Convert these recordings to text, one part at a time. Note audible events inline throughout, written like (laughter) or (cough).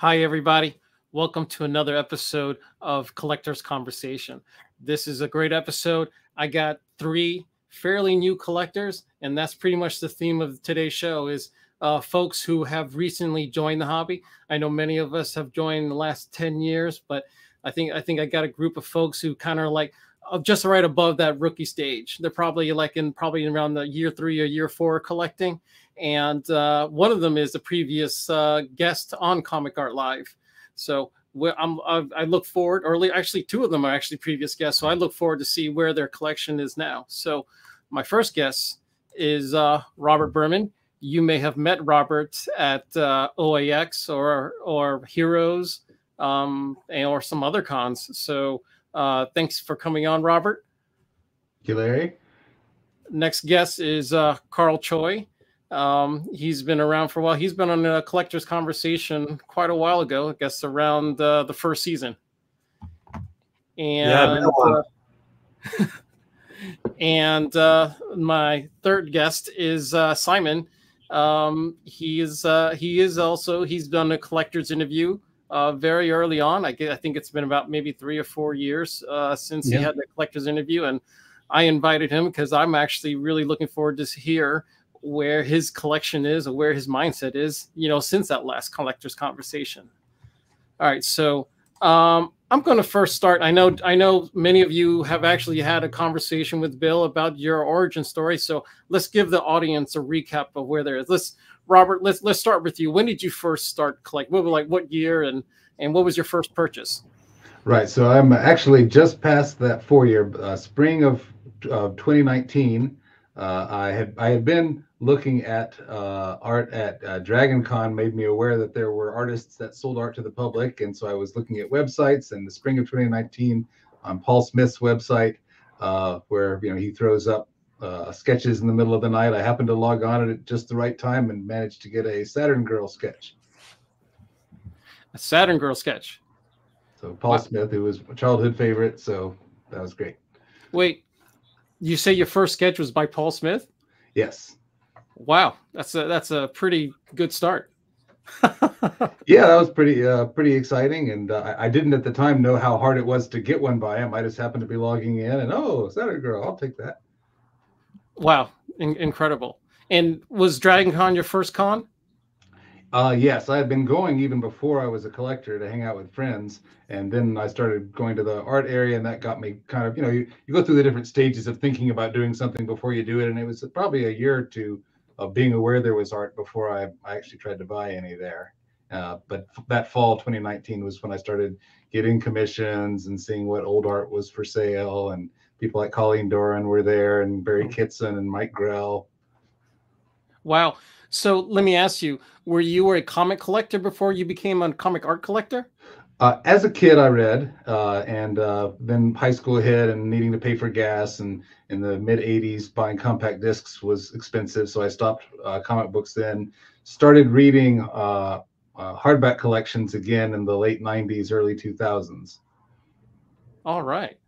Hi, everybody. Welcome to another episode of Collectors Conversation. This is a great episode. I got three fairly new collectors, and that's pretty much the theme of today's show is uh, folks who have recently joined the hobby. I know many of us have joined the last 10 years, but I think I think I got a group of folks who kind of like uh, just right above that rookie stage. They're probably like in probably around the year three or year four collecting. And uh, one of them is a previous uh, guest on Comic Art Live. So I'm, I look forward, or actually two of them are actually previous guests. So I look forward to see where their collection is now. So my first guest is uh, Robert Berman. You may have met Robert at uh, OAX or or Heroes um, or some other cons. So uh, thanks for coming on, Robert. Thank you, Larry. Next guest is uh, Carl Choi. Um, he's been around for a while. He's been on a collector's conversation quite a while ago, I guess around uh, the first season. And yeah, uh, (laughs) and uh, my third guest is uh, Simon. Um, he is uh, he is also he's done a collector's interview uh, very early on. I, I think it's been about maybe three or four years uh, since yeah. he had the collector's interview, and I invited him because I'm actually really looking forward to hear where his collection is or where his mindset is, you know, since that last collector's conversation. All right, so um, I'm going to first start. I know, I know, many of you have actually had a conversation with Bill about your origin story. So let's give the audience a recap of where there is. Let's, Robert, let's let's start with you. When did you first start collecting? What like what year and and what was your first purchase? Right. So I'm actually just past that four year uh, spring of uh, 2019. Uh, I had I had been looking at uh, art at uh, Dragon Con made me aware that there were artists that sold art to the public, and so I was looking at websites. And the spring of 2019, on Paul Smith's website, uh, where you know he throws up uh, sketches in the middle of the night, I happened to log on at just the right time and managed to get a Saturn Girl sketch. A Saturn Girl sketch. So Paul wow. Smith, who was a childhood favorite, so that was great. Wait, you say your first sketch was by Paul Smith? Yes. Wow, that's a that's a pretty good start. (laughs) yeah, that was pretty uh, pretty exciting, and uh, I didn't at the time know how hard it was to get one by him. I just happened to be logging in, and oh, is that a girl? I'll take that. Wow, in- incredible! And was Dragon Con your first con? Uh, yes, I had been going even before I was a collector to hang out with friends, and then I started going to the art area, and that got me kind of, you know, you, you go through the different stages of thinking about doing something before you do it, and it was probably a year or two of being aware there was art before I, I actually tried to buy any there. Uh, but that fall 2019 was when I started getting commissions and seeing what old art was for sale, and people like Colleen Doran were there, and Barry mm-hmm. Kitson and Mike Grell. Wow. So let me ask you: Were you a comic collector before you became a comic art collector? Uh, as a kid, I read, uh, and uh, then high school hit, and needing to pay for gas, and in the mid '80s, buying compact discs was expensive, so I stopped uh, comic books. Then started reading uh, uh, hardback collections again in the late '90s, early 2000s. All right,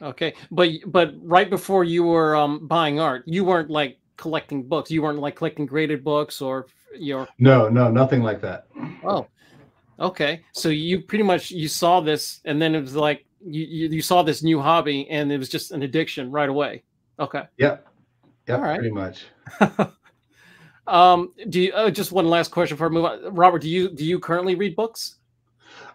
okay, but but right before you were um, buying art, you weren't like collecting books. You weren't like collecting graded books or your. No, no, nothing like that. Oh, Okay, so you pretty much you saw this, and then it was like you you, saw this new hobby, and it was just an addiction right away. Okay. Yep. Yep. All right. Pretty much. (laughs) um. Do you? Uh, just one last question before I move on. Robert, do you do you currently read books?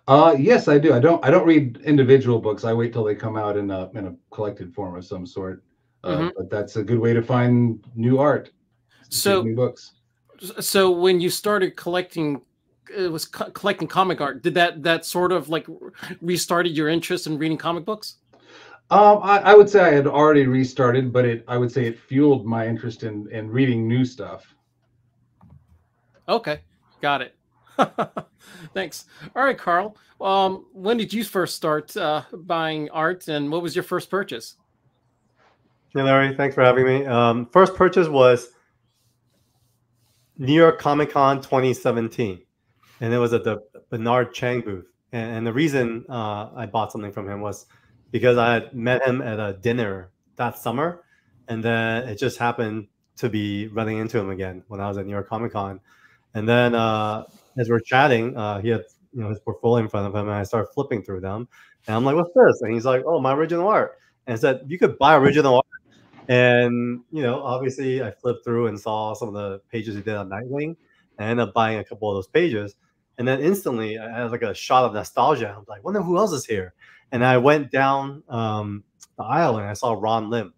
Uh, yes, I do. I don't. I don't read individual books. I wait till they come out in a in a collected form of some sort. Uh, mm-hmm. But that's a good way to find new art. So new books. So when you started collecting it was co- collecting comic art. Did that that sort of like restarted your interest in reading comic books? Um, I, I, would say I had already restarted, but it I would say it fueled my interest in in reading new stuff. Okay, got it. (laughs) Thanks. All right, Carl. Um, when did you first start uh, buying art, and what was your first purchase? Hey, Larry. Thanks for having me. Um, first purchase was New York Comic Con 2017 and it was at the Bernard Chang booth. And, and the reason uh, I bought something from him was because I had met him at a dinner that summer, and then it just happened to be running into him again when I was at New York Comic Con. And then uh, as we're chatting, uh, he had you know his portfolio in front of him, and I started flipping through them, and I'm like, "What's this?" And he's like, "Oh, my original art." And I said, "You could buy original art." And you know, obviously, I flipped through and saw some of the pages he did on Nightwing, and ended up buying a couple of those pages. And then instantly, I had like a shot of nostalgia. I'm like, "Wonder who else is here?" And I went down um, the aisle and I saw Ron Lim,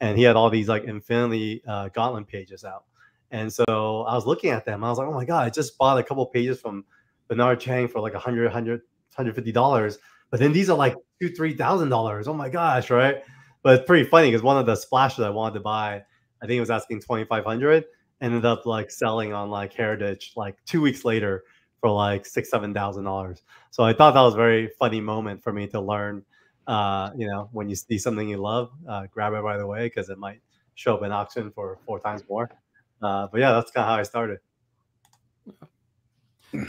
and he had all these like Infinity uh, Gauntlet pages out. And so I was looking at them. I was like, "Oh my god! I just bought a couple pages from Bernard Chang for like 100 100 150 dollars but then these are like two three thousand dollars oh my gosh right but it's pretty funny because one of the splashes i wanted to buy i think it was asking 2500 ended up like selling on like heritage like two weeks later for like six seven thousand dollars so i thought that was a very funny moment for me to learn uh you know when you see something you love uh, grab it right away because it might show up in auction for four times more uh, but yeah that's kind of how i started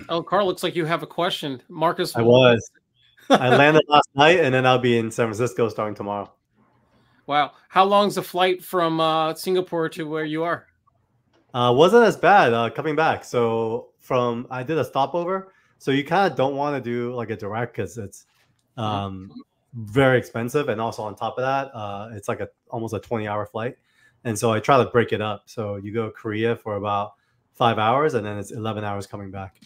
Oh, Carl, looks like you have a question. Marcus, I was. I (laughs) landed last night, and then I'll be in San Francisco starting tomorrow. Wow, how long's the flight from uh, Singapore to where you are? Uh, wasn't as bad uh, coming back. So from I did a stopover. So you kind of don't want to do like a direct because it's um, very expensive, and also on top of that, uh, it's like a almost a twenty hour flight. And so I try to break it up. So you go Korea for about five hours, and then it's eleven hours coming back.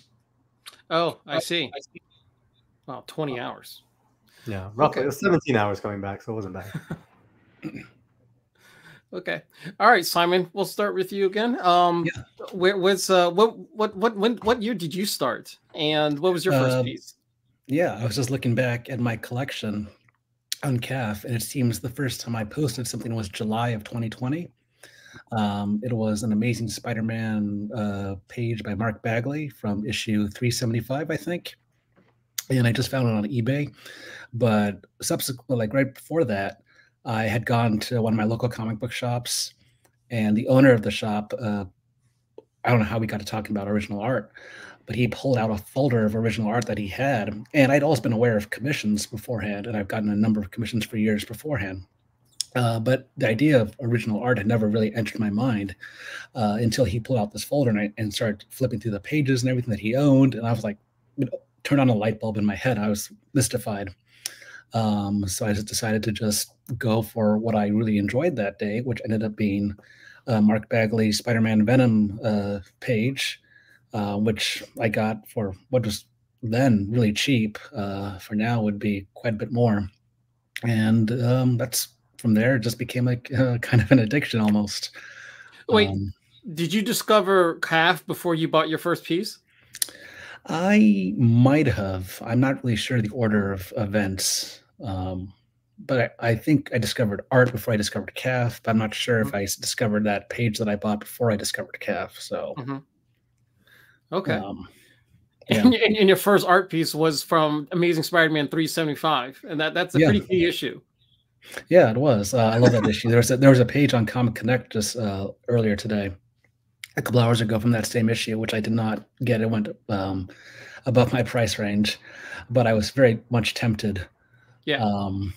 Oh, I see. I see. Wow, 20 hours. Yeah, roughly. Okay. It was 17 hours coming back, so it wasn't bad. (laughs) okay. All right, Simon, we'll start with you again. Um yeah. where was uh what what what when what year did you start? And what was your first uh, piece? Yeah, I was just looking back at my collection on CAF, and it seems the first time I posted something was July of 2020. Um, it was an Amazing Spider-Man uh, page by Mark Bagley from issue 375, I think. And I just found it on eBay. But subsequently, like right before that, I had gone to one of my local comic book shops, and the owner of the shop, uh, I don't know how we got to talking about original art, but he pulled out a folder of original art that he had. And I'd always been aware of commissions beforehand, and I've gotten a number of commissions for years beforehand. Uh, but the idea of original art had never really entered my mind uh, until he pulled out this folder and, I, and started flipping through the pages and everything that he owned. And I was like, you know, turned on a light bulb in my head. I was mystified. Um, so I just decided to just go for what I really enjoyed that day, which ended up being uh, Mark Bagley's Spider-Man Venom uh, page, uh, which I got for what was then really cheap. Uh, for now would be quite a bit more. And um, that's from there, it just became like uh, (laughs) kind of an addiction almost. Wait, um, did you discover CAF before you bought your first piece? I might have. I'm not really sure the order of events. Um, but I, I, think I discovered art before I discovered CAF. But I'm not sure mm-hmm. if I discovered that page that I bought before I discovered CAF. So, mm-hmm. okay. Um, (laughs) yeah. and, and, your first art piece was from Amazing Spider-Man 375, and that that's a yeah. pretty key issue. Yeah, it was. Uh, I love that issue. There was a, there was a page on Comic Connect just uh, earlier today, a couple hours ago from that same issue, which I did not get. It went um, above my price range, but I was very much tempted. Yeah. Um,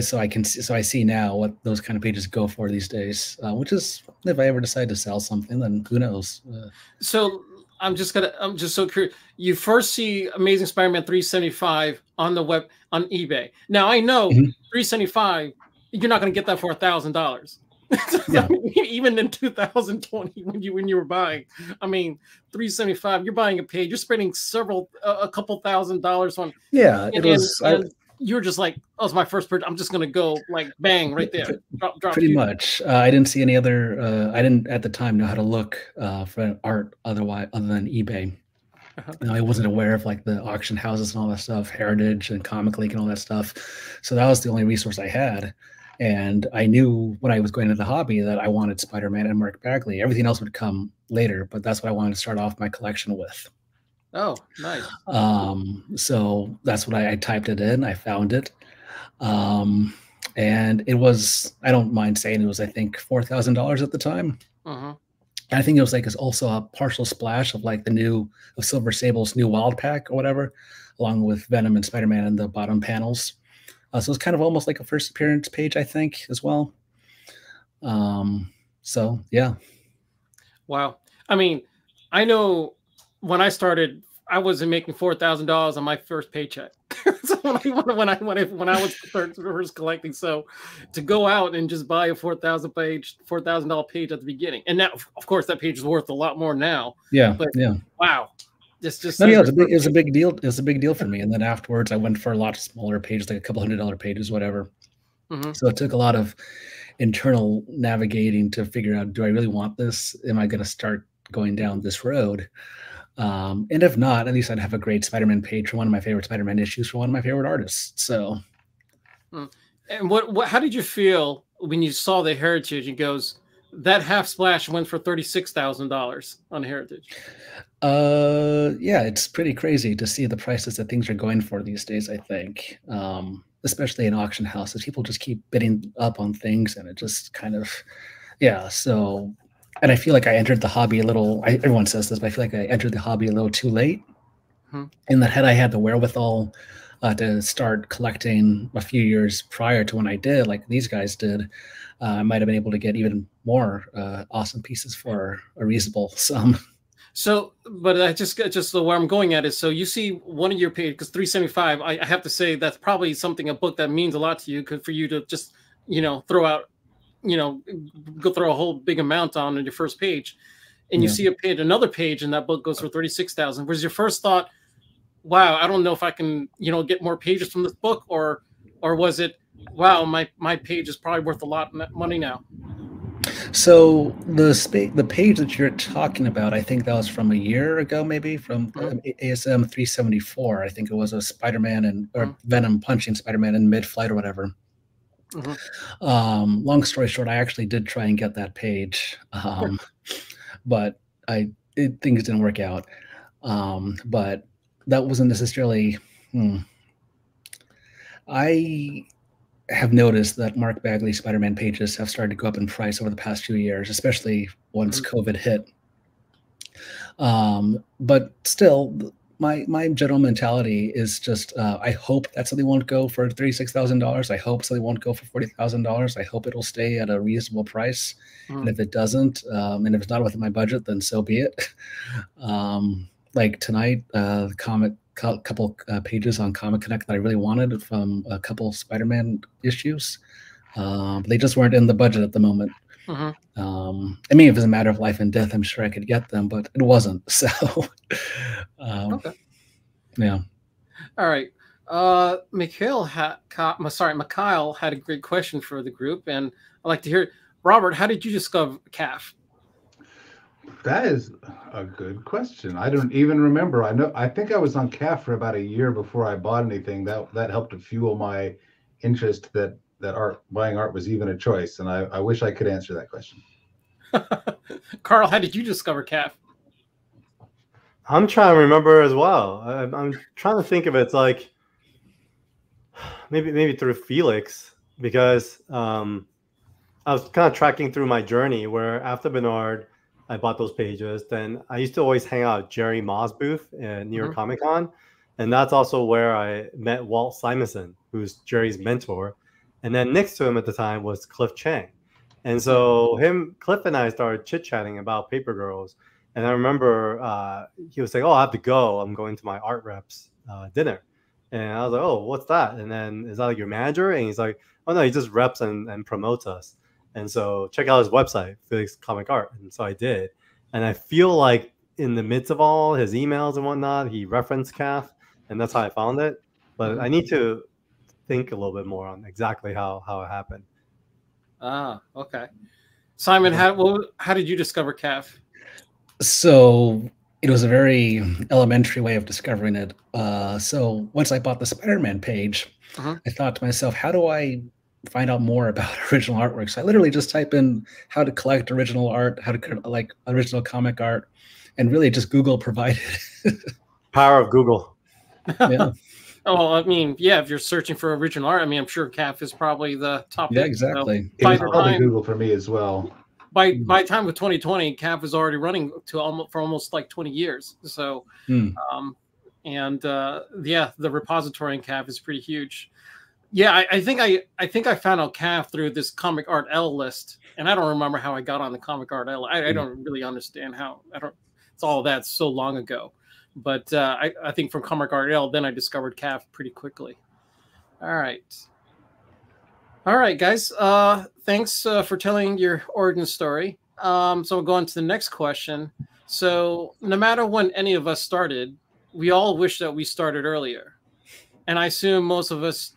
so I can see, so I see now what those kind of pages go for these days, uh, which is if I ever decide to sell something, then who knows. Uh, so I'm just gonna. I'm just so curious. You first see Amazing Spider-Man 375 on the web on eBay. Now I know mm-hmm. 375. You're not gonna get that for a thousand dollars. (laughs) (laughs) Even in 2020, when you when you were buying, I mean, 375. You're buying a page. You're spending several uh, a couple thousand dollars on. Yeah, it and, was. And, I, you're just like, oh, it's my first purchase. I'm just gonna go like bang right there. Drop, drop Pretty much. Uh, I didn't see any other. Uh, I didn't at the time know how to look uh, for art otherwise other than eBay. Uh-huh. You know, I wasn't aware of like the auction houses and all that stuff, Heritage and Comic Link and all that stuff. So that was the only resource I had. And I knew when I was going into the hobby that I wanted Spider Man and Mark Bagley. Everything else would come later, but that's what I wanted to start off my collection with. Oh, nice. Um, so that's what I, I, typed it in. I found it. Um, and it was, I don't mind saying it was, I think, $4,000 at the time. Uh-huh. I think it was like it's also a partial splash of like the new of Silver Sable's new Wild Pack or whatever, along with Venom and Spider Man in the bottom panels. Uh, so it's kind of almost like a first appearance page, I think, as well. Um, so yeah. Wow. I mean, I know when I started I wasn't making four thousand dollars on my first paycheck. (laughs) so when I when I when I when I was first collecting, so to go out and just buy a four thousand page four thousand dollar page at the beginning, and now of course that page is worth a lot more now. Yeah, but yeah. Wow, it's just no, yeah, it's a, big, it's a big deal. (laughs) It's a big deal for me. And then afterwards, I went for a lot smaller pages, like a couple hundred dollar pages, whatever. Mm-hmm. So it took a lot of internal navigating to figure out: Do I really want this? Am I going to start going down this road? Um, and if not, at least I'd have a great Spider-Man page for one of my favorite Spider-Man issues for one of my favorite artists. So, hmm. and what, what, how did you feel when you saw the Heritage? It goes that half splash went for thirty six thousand dollars on Heritage. Uh, yeah, it's pretty crazy to see the prices that things are going for these days. I think, um, especially in auction houses, people just keep bidding up on things, and it just kind of, yeah. So and I feel like I entered the hobby a little. I, everyone says this, but I feel like I entered the hobby a little too late. Hmm. In that, had I had the wherewithal uh, to start collecting a few years prior to when I did, like these guys did, uh, I might have been able to get even more uh, awesome pieces for a reasonable sum. (laughs) So, but I just just so where I'm going at is so you see one of your pages because 375. I, I have to say that's probably something a book that means a lot to you, could for you to just you know throw out you know go throw a whole big amount on on your first page and you yeah. see a page another page and that book goes for 36000 was your first thought wow i don't know if i can you know get more pages from this book or or was it wow my my page is probably worth a lot of money now so the spa- the page that you're talking about, I think that was from a year ago, maybe from mm-hmm. um, ASM 374. I think it was a Spider-Man and or mm-hmm. Venom punching Spider-Man in mid-flight or whatever. Mm-hmm. Um, long story short, I actually did try and get that page, um, (laughs) but I it, things didn't work out. Um, but that wasn't necessarily. Hmm. I have noticed that Mark Bagley Spider-Man pages have started to go up in price over the past few years, especially once mm-hmm. COVID hit. Um, but still, my my general mentality is just uh, I hope that something won't go for thirty six thousand dollars. I hope something won't go for forty thousand dollars. I hope it'll stay at a reasonable price. Mm. And if it doesn't, um, and if it's not within my budget, then so be it. (laughs) um, like tonight, uh, the comic couple uh, pages on Comic Connect that I really wanted from a couple Spider Man issues. Um, they just weren't in the budget at the moment. Mm-hmm. Um, I mean, if it's a matter of life and death, I'm sure I could get them, but it wasn't. (laughs) So, um, okay. yeah. All right. Uh, Mikhail had, sorry, Mikhail had a great question for the group, and I'd like to hear, Robert, how did you discover CAF? That is a good question. I don't even remember. I know. I think I was on CAF for about a year before I bought anything. That that helped to fuel my interest that that art buying art was even a choice, and I, I wish I could answer that question. (laughs) Carl, how did you discover CAF? I'm trying to remember as well. I, am trying to think of it. It's like (sighs) maybe maybe through Felix because um, I was kind of tracking through my journey where after Bernard, I bought those pages. Then I used to always hang out at Jerry Ma's booth at New York mm-hmm. Comic Con, and that's also where I met Walt Simonson, who's Jerry's mentor and then next to him at the time was Cliff Chang. And so him, Cliff and I started chit chatting about Paper Girls. And I remember uh, he was like, "Oh, I have to go. I'm going to my art reps uh, dinner." And I was like, "Oh, what's that?" And then is that like your manager? And he's like, "Oh no, he just reps and, and promotes us." And so check out his website, Felix Comic Art. And so I did. And I feel like in the midst of all his emails and whatnot, he referenced CAF, and that's how I found it. But I need to think a little bit more on exactly how how it happened. Ah, okay. Simon, how well, how did you discover CAF? So it was a very elementary way of discovering it. Uh, so once I bought the Spider-Man page, uh-huh. I thought to myself, how do I find out more about (laughs) original artwork? So I literally just type in how to collect original art, how to like original comic art, and really just Google provided. (laughs) Power of Google. yeah. (laughs) Oh, I mean, yeah, if you're searching for original art, I mean, I'm sure CAF is probably the top. Yeah, exactly. So by the time, Google for me as well. By mm. by time with 2020, CAF is already running to almost for almost like 20 years. So, mm. um, and uh, yeah, the repository in CAF is pretty huge. Yeah, I, I, think I I think I found out CAF through this Comic Art L list, and I don't remember how I got on the Comic Art L. I, I hmm. don't really understand how. I don't. It's all that so long ago. But uh, I, I think from Comic RL, then I discovered CAF pretty quickly. All right. All right, guys. Uh, thanks uh, for telling your origin story. Um, so we'll go on to the next question. So no matter when any of us started, we all wish that we started earlier. And I assume most of us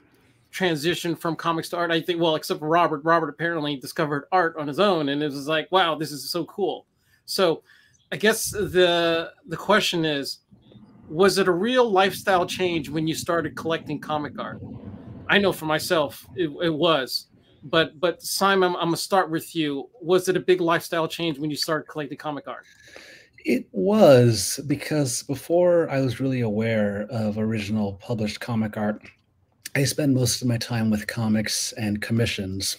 transitioned from comics to art. I think, well, except Robert. Robert apparently discovered art on his own, and it was like, wow, this is so cool. So, I guess the the question is, was it a real lifestyle change when you started collecting comic art? I know for myself, it, it was. But but Simon, I'm gonna start with you. Was it a big lifestyle change when you started collecting comic art? It was because before I was really aware of original published comic art, I spend most of my time with comics and commissions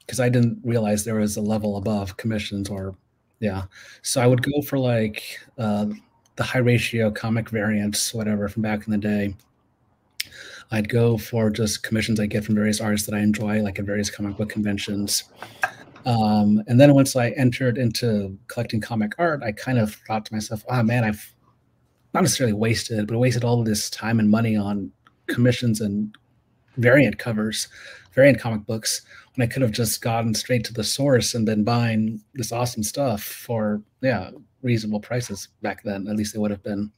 because I didn't realize there was a level above commissions or yeah. So I would go for like uh, the high ratio comic variants, whatever from back in the day. I'd go for just commissions I get from various artists that I enjoy, like at various comic book conventions. Um, and then once I entered into collecting comic art, I kind of thought to myself, oh man, I've not necessarily wasted, but wasted all this time and money on commissions and variant covers, variant comic books, when I could have just gotten straight to the source and been buying this awesome stuff for yeah reasonable prices back then. At least they would have been.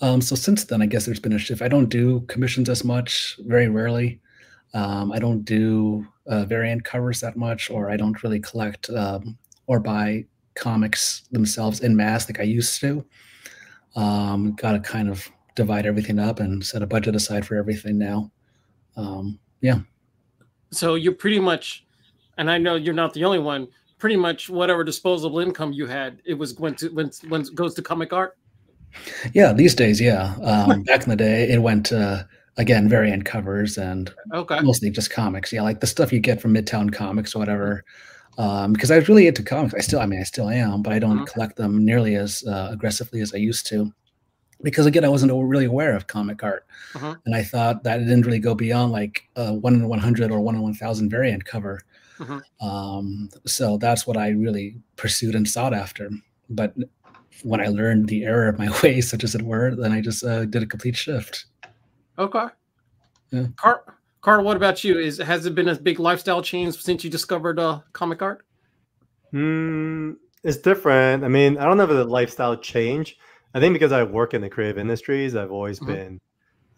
Um, so since then, I guess there's been a shift. I don't do commissions as much, very rarely. Um, I don't do uh, variant covers that much, or I don't really collect um, or buy comics themselves in mass like I used to. Um, Got to kind of divide everything up and set a budget aside for everything now. Um, yeah. So you're pretty much, and I know you're not the only one. Pretty much whatever disposable income you had, it was went to when when it goes to comic art. Yeah, these days, yeah. Um, back in the day, it went to again variant covers and Okay. mostly just comics. Yeah, like the stuff you get from Midtown Comics or whatever. Um, because I was really into comics. I still, I mean, I still am, but I don't Mhm. collect them nearly as uh, aggressively as I used to. Because again, I wasn't really aware of comic art, Mhm. and I thought that it didn't really go beyond like a one in one hundred or one in one thousand variant cover. Mhm. Um, so that's what I really pursued and sought after. But when I learned the error of my (laughs) ways, such as it were, then I just uh, did a complete shift. Okay. Yeah. Car Carl, what about you? Is has it been a big lifestyle change since you discovered uh, comic art? Mm, it's different. I mean, I don't know if it's a lifestyle change. I think because I work in the creative industries, I've always Mhm. been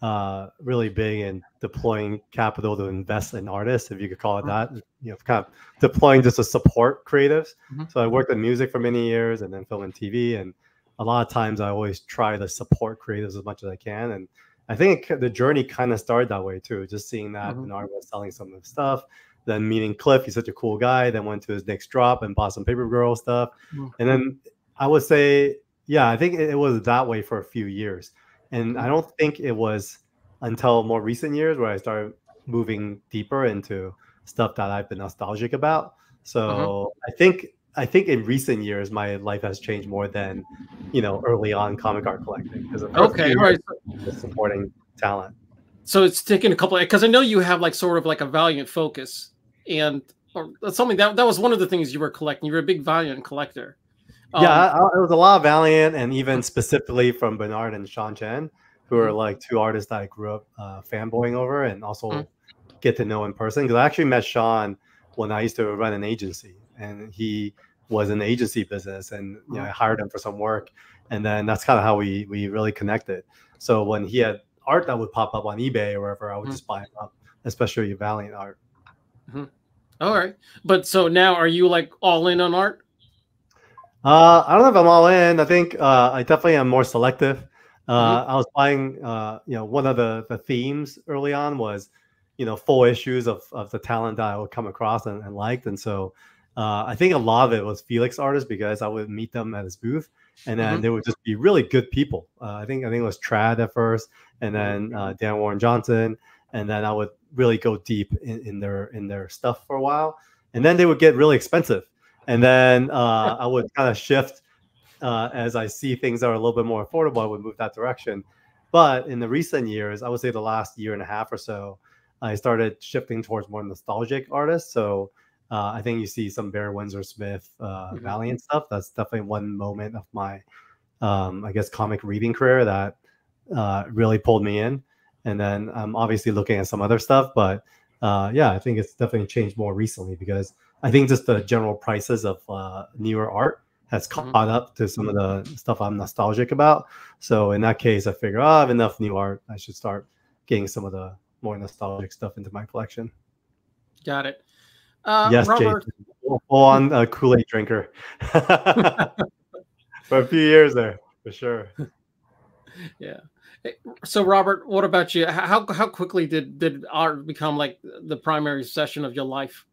uh, really big in deploying capital to invest in artists, if you could call it that. You know, kind of deploying just to support creatives. Mhm. So I worked in music for many years, and then film and TV, and a lot of times I always try to support creatives as much as I can. And I think the journey kind of started that way too, just seeing that Mhm. Bernard was selling some of the stuff then meeting Cliff, he's such a cool guy. Then went to his next drop and bought some Paper Girl stuff. Mhm. And then I would say, yeah, I think it, was that way for a few years. And I mm-hmm. don't think it was until more recent years where I started moving deeper into stuff that I've been nostalgic about. So mm-hmm. I think I think in recent years my life has changed more than you know early on comic art collecting because Okay, all right. supporting talent. So it's taken a couple because I know you have like sort of like a valiant focus, and or something that that was one of the things you were collecting. You were a big valiant collector. Um, yeah, I, I, it was a lot of Valiant, and even specifically from Bernard and Sean Chen, who are like two artists that I grew up uh, fanboying over, and also Mhm. get to know in person. Because I actually met Sean when I used to run an agency, and he was in the agency business, and you know, I hired him for some work, and then that's kind of how we we really connected. So when he had art that would pop up on eBay or wherever, I would Mhm. just buy it up, especially Valiant art. all right, but so now are you like all in on art? Uh, I don't know if I'm all in. I think uh, I definitely am more selective. Uh, I was buying, uh, you know, one of the the themes early on was, you know, full issues of of the talent that I would come across and, and liked, and so uh, I think a lot of it was Felix artists because I would meet them at his booth, and then Mhm. they would just be really good people. Uh, I think I think it was Tradd at first, and then uh, Dan Warren Johnson, and then I would really go deep in, in their in their stuff for a while, and then they would get really expensive, and then uh, I would kind of shift uh, as I see things that are a little bit more affordable. I would move that direction, but in the recent years, I would say the last year and a half or so, I started shifting towards more nostalgic artists. So. Uh, I think you see some Barry Windsor Smith uh, Mhm. Valiant stuff. That's definitely one moment of my um, I guess, comic reading career that uh, really pulled me in. And then I'm obviously looking at some other stuff, but uh, yeah, I think it's definitely changed more recently because I think just the general prices of uh, newer art has Mhm. caught up to some of the stuff I'm nostalgic about. So in that case, I figure, oh, I have enough new art. I should start getting some of the more nostalgic stuff into my collection. Got it. Uh, yes, Robert, Jason. On uh, Kool Aid drinker (laughs) for a few years there, for sure. (laughs) yeah. So, Robert, what about you? How how quickly did did art become like the primary session of your life?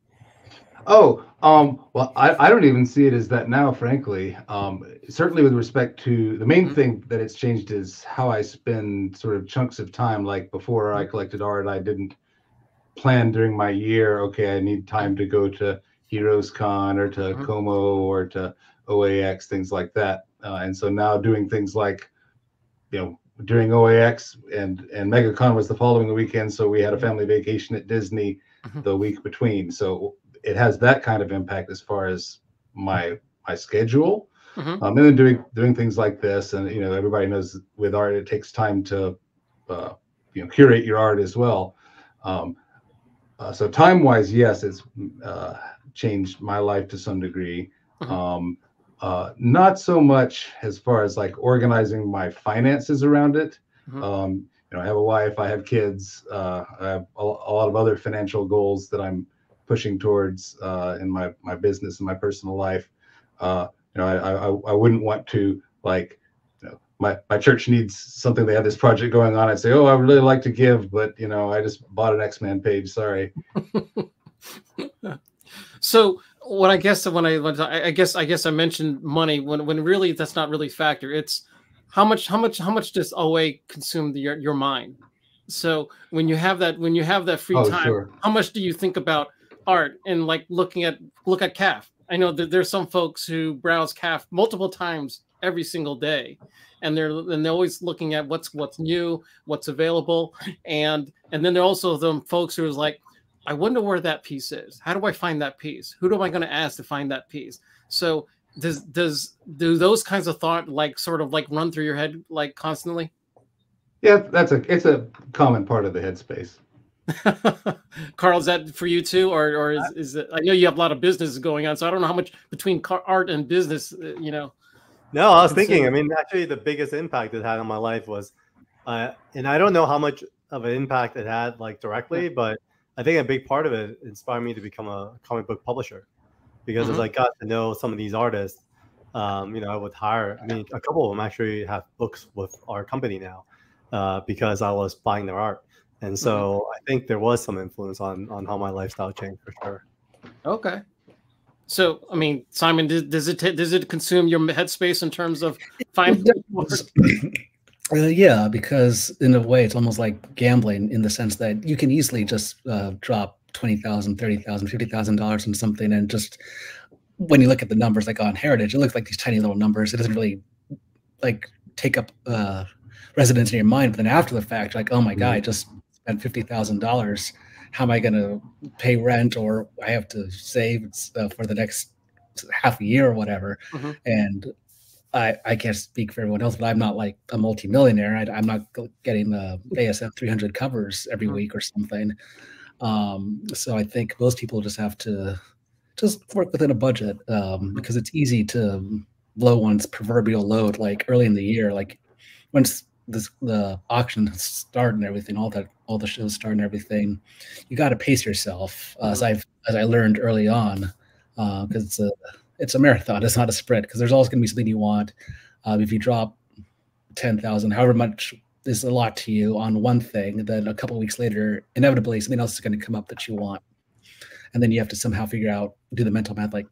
Oh, um, well, I, I don't even see it as that now, frankly. Um, certainly with respect to the main Mhm. thing that it's changed is how I spend sort of chunks of time. Like before I collected art, I didn't plan during my year, okay, I need time to go to Heroes Con or to Mhm. Como or to OAX, things like that. Uh, and so now doing things like, you know, during OAX and and MegaCon was the following weekend, so we had a family vacation at Disney the week between. So it has that kind of impact as far as my my schedule. Mhm. Um, and then doing doing things like this, and you know, everybody knows with art it takes time to uh, you know curate your art as well. Um, uh, so time wise, yes, it's uh, changed my life to some degree. Mhm. Um, uh, not so much as far as like organizing my finances around it. Mhm. Um, you know, I have a wife, I have kids, uh, I have a, a lot of other financial goals that I'm pushing towards uh, in my my business and my personal life. Uh, you know, I, I I wouldn't want to like, you know, my my church needs something. They have this project going on. I'd say, oh, I would really like to give, but you know, I just bought an X Men page. Sorry. (laughs) So what I guess when I when I I guess I guess I mentioned money when when really that's not really a factor. It's how much how much how much does OA consume the, your your mind? So when you have that when you have that free Oh, time, sure. how much do you think about art and like looking at look at CAF? I know that there's some folks who browse CAF multiple times every single day, and they're and they're always looking at what's what's new, what's available, and and then there are also them folks who is like, I wonder where that piece is. How do I find that piece? Who am I going to ask to find that piece? So does does do those kinds of thought like sort of like run through your head like constantly? Yeah, that's a it's a common part of the headspace. (laughs) Carl, is that for you too, or or is, is it? I know you have a lot of business going on, so I don't know how much between car, art and business, uh, you know. No, I was thinking. I mean, actually, the biggest impact it had on my life was, uh, and I don't know how much of an impact it had, like directly, but I think a big part of it inspired me to become a comic book publisher, because as Mhm. I got to know some of these artists, um, you know, I would hire. I mean, a couple of them actually have books with our company now, uh, because I was buying their art, and so I think there was some influence on on how my lifestyle changed for sure. Okay. So, I mean, Simon, does, does it does it consume your headspace in terms of (laughs) finding? (laughs) Uh, yeah, because in a way, it's almost like gambling in the sense that you can easily just uh, drop twenty thousand, thirty thousand, fifty thousand dollars in something, and just when you look at the numbers, like on Heritage, it looks like these tiny little numbers. It doesn't really like take up uh, residence in your mind. But then after the fact, like, oh my god, I just spent fifty thousand dollars. How am I going to pay rent, or I have to save for the next half a year or whatever? Mhm. And I, I can't speak for everyone else, but I'm not like a multimillionaire. I, I'm not getting the ASM 300 covers every Mhm. week or something. Um, so I think most people just have to just work within a budget um, because it's easy to blow one's proverbial load like early in the year. Like once this, the auction start and everything, all that all the shows start and everything, you got to pace yourself. Uh, as I've as I learned early on, because it's a it's a marathon. It's not a sprint because there's always going to be something you want. Um, if you drop ten thousand, however much is a lot to you on one thing, then a couple weeks later, inevitably something else is going to come up that you want, and then you have to somehow figure out do the mental math like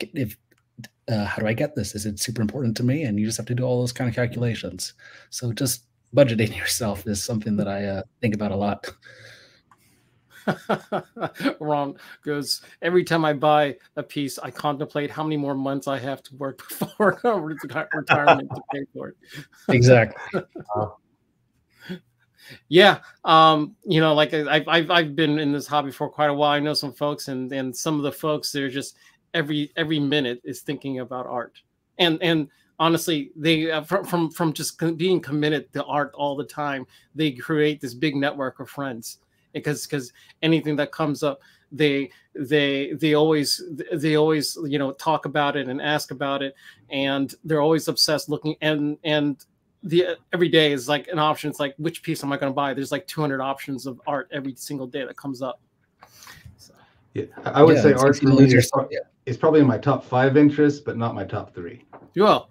if uh, how do I get this? Is it super important to me? And you just have to do all those kind of calculations. So just budgeting (laughs) yourself is something that I uh, think about a lot. (laughs) Ron goes every time I buy a piece, I contemplate how many more months I have to work (laughs) before reti- retirement to pay for it. Exactly. Yeah, um, you know, like I- I've I've I've been in this hobby for quite a while. I know some folks, and and some of the folks they're just every every minute is thinking about art, and and honestly, they uh, from, from from just being committed to art all the time, they create this big network of friends. Because because anything that comes up they they they always they always you know talk about it and ask about it. And they're always obsessed looking and and the every day is like an option. It's like which piece am i going to buy? There's like 200 options of art every single day that comes up. So. yeah i would yeah, say art for me is, yeah. is probably in my top five interests but not my top three. Well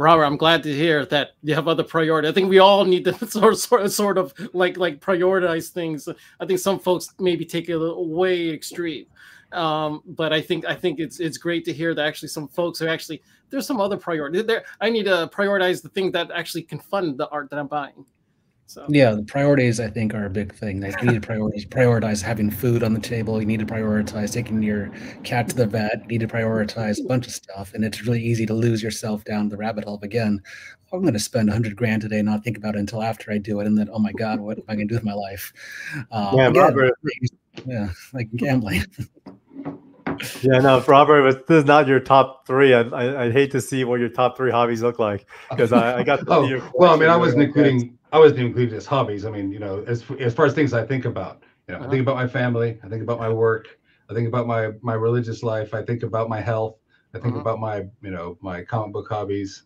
Robert, I'm glad to hear that you have other priority. I think we all need to (laughs) sort of, sort of, sort of like like prioritize things. I think some folks maybe take it way extreme, um, but I think I think it's it's great to hear that actually some folks are actually there's some other priority. There, I need to prioritize the thing that actually can fund the art that I'm buying. So yeah, the priorities I think are a big thing. Like you need to prioritize prioritize having food on the table. You need to prioritize taking your cat to the vet. You need to prioritize a bunch of stuff, and it's really easy to lose yourself down the rabbit hole. Again, I'm going to spend hundred grand today, and not think about it until after I do it, and then oh my god, what am I going to do with my life? Um, yeah, again, Robert. Yeah, like gambling. (laughs) yeah, no, Robert, this is not your top three. I, I, would hate to see what your top three hobbies look like because I, I got. (laughs) oh, well, I mean, I wasn't including I wasn't included as hobbies. I mean, you know, as as far as things I think about, you know, uh-huh. I think about my family, I think about my work, I think about my my religious life, I think about my health, I think uh-huh. about my you know my comic book hobbies.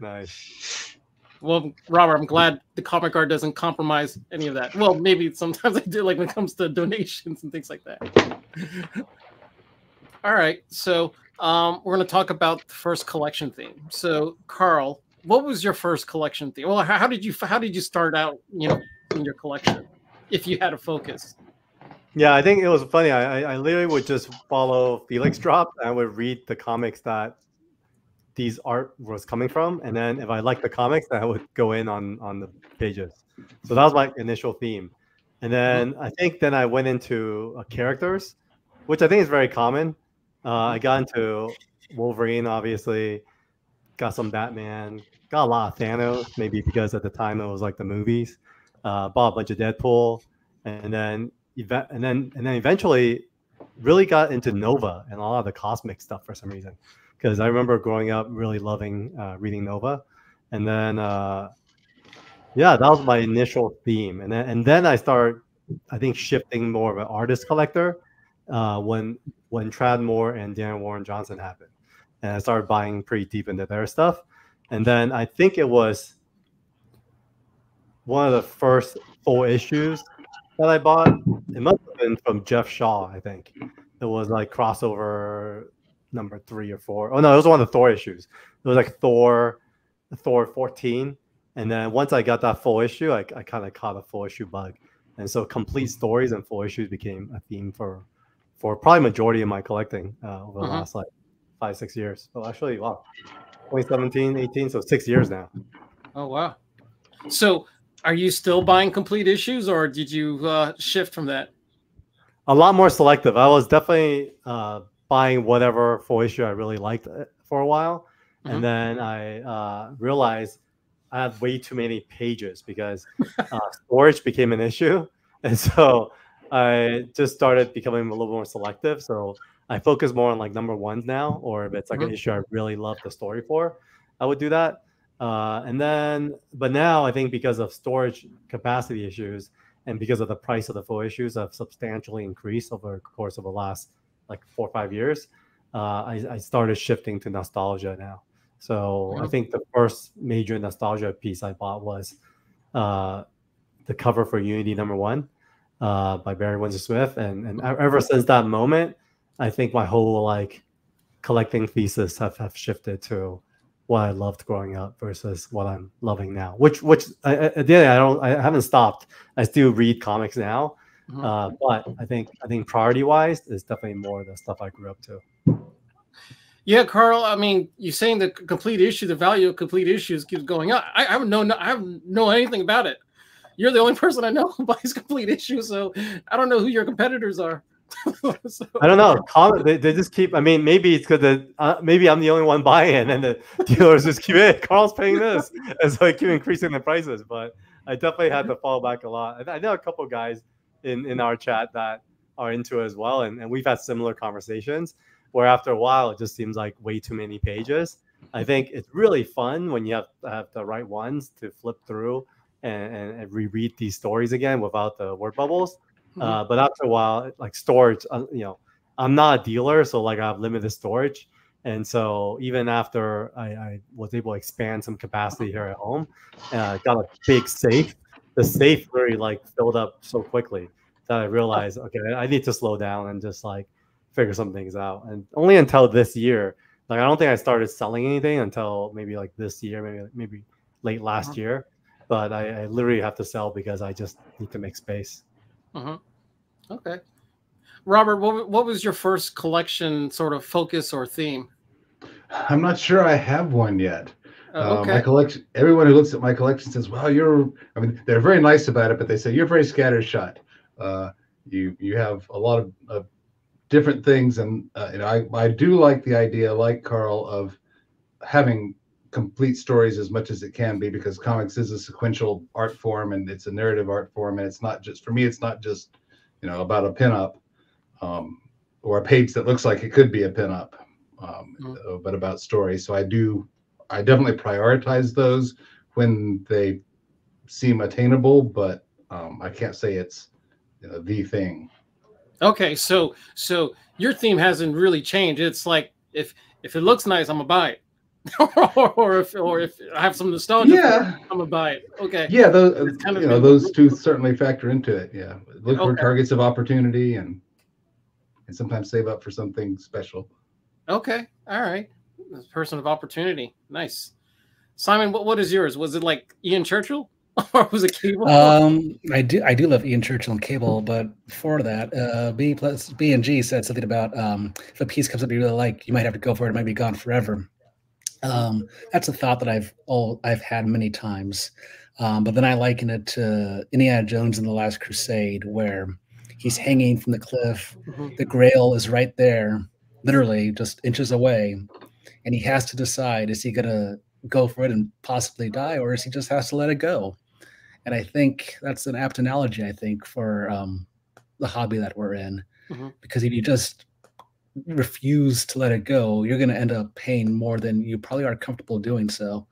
Nice. Well, Robert, I'm glad the comic art doesn't compromise any of that. Well, maybe sometimes (laughs) I do, like when it comes to donations and things like that. (laughs) All right, so um, we're going to talk about the first collection theme. So, Carl, what was your first collection theme? Well, how, did you how did you start out? You know, in your collection, if you had a focus. Yeah, I think it was funny. I I literally would just follow Felix drop. I would read the comics that these art was coming from, and then if I liked the comics, I would go in on on the pages. So that was my initial theme, and then I think then I went into uh, characters, which I think is very common. Uh, I got into Wolverine, obviously, got some Batman, got a lot of Thanos, maybe because at the time it was like the movies. Uh, bought a bunch of Deadpool, and then and then and then eventually really got into Nova and a lot of the cosmic stuff for some reason. Because I remember growing up really loving uh, reading Nova, and then uh, yeah, that was my initial theme, and then and then I started, I think, shifting more of an artist collector uh, when when Tradd Moore and Daniel Warren Johnson happened and I started buying pretty deep into their stuff. And then I think it was one of the first full issues that I bought. It must have been from Geoff Shaw, I think. It was like crossover number three or four. Oh no, it was one of the Thor issues. It was like Thor, Thor 14. And then once I got that full issue, I, I kind of caught a full issue bug. And so complete stories and full issues became a theme for for probably majority of my collecting uh, over the uh-huh. last like five, six years. Oh, actually, wow. 2017, 18, so six years now. Oh, wow. So are you still buying complete issues or did you uh, shift from that? A lot more selective. I was definitely uh, buying whatever full issue I really liked uh, for a while. Mm-hmm. And then I uh, realized I had way too many pages because uh, (laughs) storage became an issue. And so I just started becoming a little more selective. So I focus more on like number ones now, or if it's like mm-hmm. an issue I really love the story for, I would do that. Uh, and then, but now I think because of storage capacity issues and because of the price of the full issues have substantially increased over the course of the last like four or five years, uh, I, I, started shifting to nostalgia now. So I think the first major nostalgia piece I bought was uh, the cover for Unity number one uh, by Barry Windsor Smith, and and ever since that moment, I think my whole like collecting thesis have, have shifted to what I loved growing up versus what I'm loving now. Which which I, at the end I don't I haven't stopped. I still read comics now, mm-hmm. uh, but I think I think priority wise is definitely more the stuff I grew up to. Yeah, Carl. I mean, you're saying the complete issue, the value of complete issues keeps going up. I, I haven't know I haven't know anything about it. You're the only (laughs) person I know who buys (laughs) complete issues, so I don't know who your competitors are. (laughs) so, I don't know. They, they just keep. I mean, maybe it's because uh, maybe I'm the only one buying, and the (laughs) dealers just keep it. Carl's paying this, (laughs) and so I keep increasing the prices. But I definitely had to fall back a lot. I know a couple guys in in our chat that are into it as well, and, and we've had similar conversations where after a while it just seems like way too many pages. I think it's really fun when you have, have the right ones to flip through and, and, and reread these stories again without the word bubbles. Mm-hmm. Uh, but after a while, like storage, uh, you know, I'm not a dealer, so like I have limited storage. And so even after I, I was able to expand some capacity here at home, uh, got a big safe. The safe really like filled up so quickly that I realized, okay, I need to slow down and just like figure some things out. And only until this year, like I don't think I started selling anything until maybe like this year, maybe maybe late last uh-huh. year. But I, I, literally have to sell because I just need to make space. Uh-huh. Okay. Robert, what, what was your first collection sort of focus or theme? I'm not sure I have one yet. Uh, okay. uh, my collection. Everyone who looks at my collection says, "Well, you're." I mean, they're very nice about it, but they say you're very scattershot. Uh, you you have a lot of, of different things, and uh, you know, I I do like the idea, like Carl, of having complete stories as much as it can be, because comics is a sequential art form and it's a narrative art form, and it's not just for me. It's not just you know about a pinup um, or a page that looks like it could be a pinup, um, mm-hmm. but about stories. So I do, I definitely prioritize those when they seem attainable, but um, I can't say it's you know, the thing. Okay, so so your theme hasn't really changed. It's like if if it looks nice, I'm gonna buy it. (laughs) or, if or if I have some nostalgia, yeah, I'm gonna buy it. Okay. Yeah, those kind of you know those two certainly factor into it. Yeah, look okay. for targets of opportunity and and sometimes save up for something special. Okay, all right. Person of opportunity, nice. Simon, what what is yours? Was it like Ian Churchill? (laughs) or was it cable? Um, I do I do love Ian Churchill and cable, but before that, uh, B plus B and G said something about um, if a piece comes up you really like, you might have to go for it. It might be gone forever. Um, that's a thought that I've all I've had many times. Um, but then I liken it to Indiana Jones in the Last Crusade, where he's hanging from the cliff. Mm-hmm. The Grail is right there, literally just inches away, and he has to decide: is he gonna go for it and possibly die, or is he just has to let it go? And I think that's an apt analogy. I think for um, the hobby that we're in, mm-hmm. because if you just refuse to let it go, you're going to end up paying more than you probably are comfortable doing so.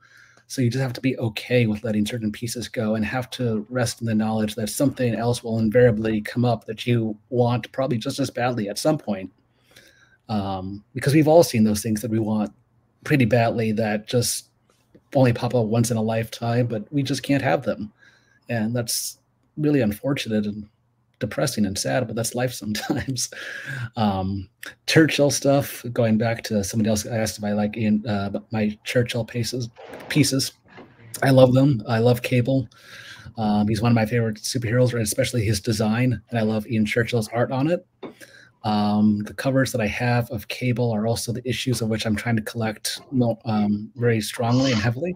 So you just have to be okay with letting certain pieces go and have to rest in the knowledge that something else will invariably come up that you want probably just as badly at some point. Um, because we've all seen those things that we want pretty badly that just only pop up once in a lifetime, but we just can't have them. And that's really unfortunate and depressing and sad, but that's life (laughs) sometimes. um, Churchill stuff, going back to somebody else I asked if I like in uh, my Churchill pieces. Pieces, I love them. I love Cable. Um, he's one of my favorite superheroes, especially his design, and I love Ian Churchill's art on it. Um, the covers that I have of Cable are also the issues of which I'm trying to collect um, very strongly and heavily.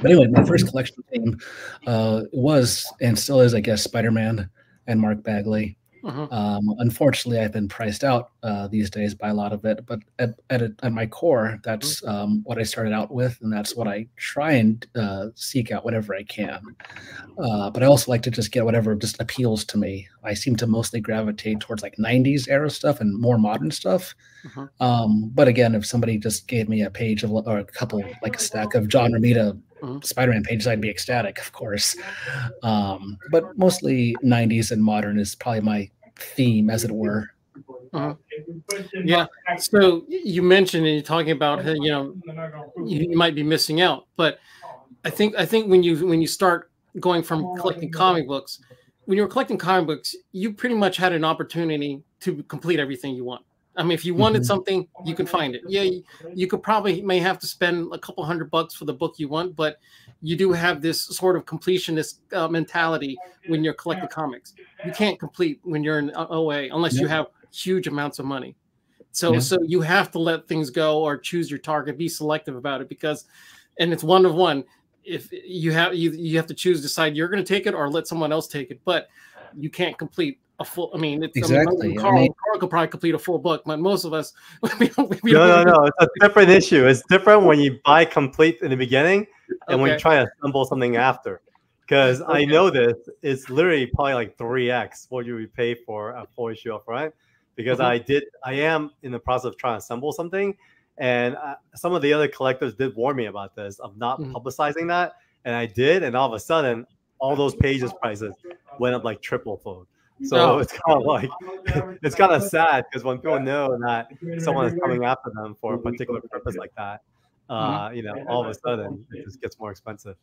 But anyway, my first collection theme uh, was and still is, I guess, Spider-Man and Mark Bagley. Uh-huh. Um, unfortunately, I've been priced out uh, these days by a lot of it, but at, at, at my core, that's mm-hmm. um, what I started out with, and that's what I try and uh, seek out whatever I can. Uh, but I also like to just get whatever just appeals to me. I seem to mostly gravitate towards like 90s era stuff and more modern stuff. Uh-huh. Um, but again, if somebody just gave me a page of or a couple, like a stack of John Romita mm-hmm. Spider-Man pages, I'd be ecstatic, of course. Um, but mostly 90s and modern is probably my theme, as it were. Uh-huh. Yeah. So you mentioned and you're talking about you know you, you might be missing out, but I think I think when you when you start going from collecting comic books, when you were collecting comic books, you pretty much had an opportunity to complete everything you want. I mean, if you wanted mm-hmm. something, you can find it. Yeah, you, you, could probably may have to spend a couple hundred bucks for the book you want, but you do have this sort of completionist uh, mentality when you're collecting comics. You can't complete when you're in OA unless you have huge amounts of money. So, yeah. so you have to let things go or choose your target. Be selective about it because, and it's one of one. If you have you you have to choose decide you're going to take it or let someone else take it, but you can't complete a full. I mean, it's, exactly. I mean, Carl, I mean, Carl could probably complete a full book, but most of us. (laughs) We don't, we no, no, no. It's a different issue. It's different when you buy complete in the beginning and okay. when you try to assemble something after. Because okay. I know this, it's literally probably like three x what you would pay for a full issue up front. Because mm-hmm. I did, I am in the process of trying to assemble something, And uh, some of the other collectors did warn me about this of not Mhm. publicizing that, and I did, and all of a sudden, all those pages prices went up like triple fold. So Oh. it's kind of like (laughs) it's kind of sad because when people know that someone is coming after them for a particular purpose like that, uh, you know, all of a sudden it just gets more expensive.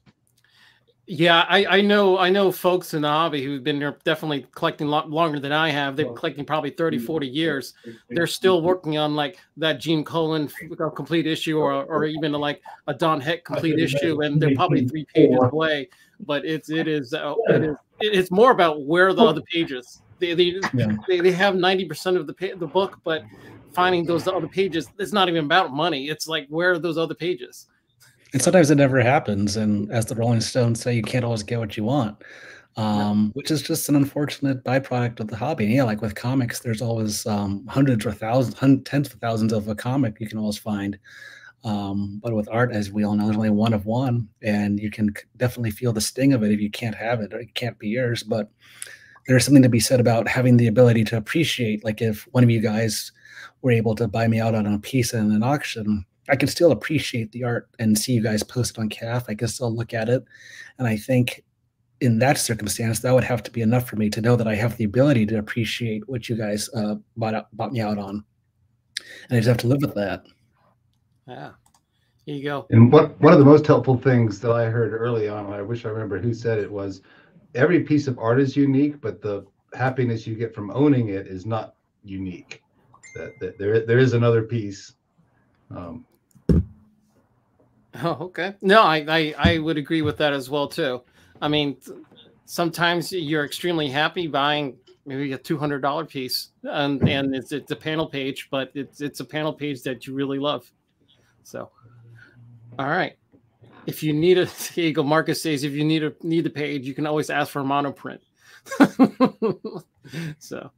Yeah, I, I know I know folks in the hobby who've been there definitely collecting a lot longer than I have. They've been collecting probably 30, 40 years. They're still working on like that Gene Colan complete issue or or even like a Don Heck complete issue, and they're probably three pages away. But it's it is uh, it is it's more about where the other pages. They they, Yeah. they, they have 90% of the pa- the book, but finding those other pages, it's not even about money. It's like where are those other pages? and sometimes it never happens and as the rolling stones say you can't always get what you want um, which is just an unfortunate byproduct of the hobby and yeah like with comics there's always um, hundreds or thousands hun- tens of thousands of a comic you can always find um, but with art as we all know there's only one of one and you can definitely feel the sting of it if you can't have it or it can't be yours but there's something to be said about having the ability to appreciate like if one of you guys were able to buy me out on a piece in an auction I can still appreciate the art and see you guys post it on CAF. I can still look at it. And I think in that circumstance, that would have to be enough for me to know that I have the ability to appreciate what you guys uh, bought, out, bought me out on. And I just have to live with that. Yeah. Here you go. And what one of the most helpful things that I heard early on, I wish I remember who said it was, every piece of art is unique, but the happiness you get from owning it is not unique. That, that there there is another piece. Um, Oh, okay. No, I, I I would agree with that as well too. I mean, sometimes you're extremely happy buying maybe a two hundred dollar piece, and and it's it's a panel page, but it's it's a panel page that you really love. So, all right. If you need a, (laughs) go. Marcus says if you need a need the page, you can always ask for a monoprint. (laughs) so,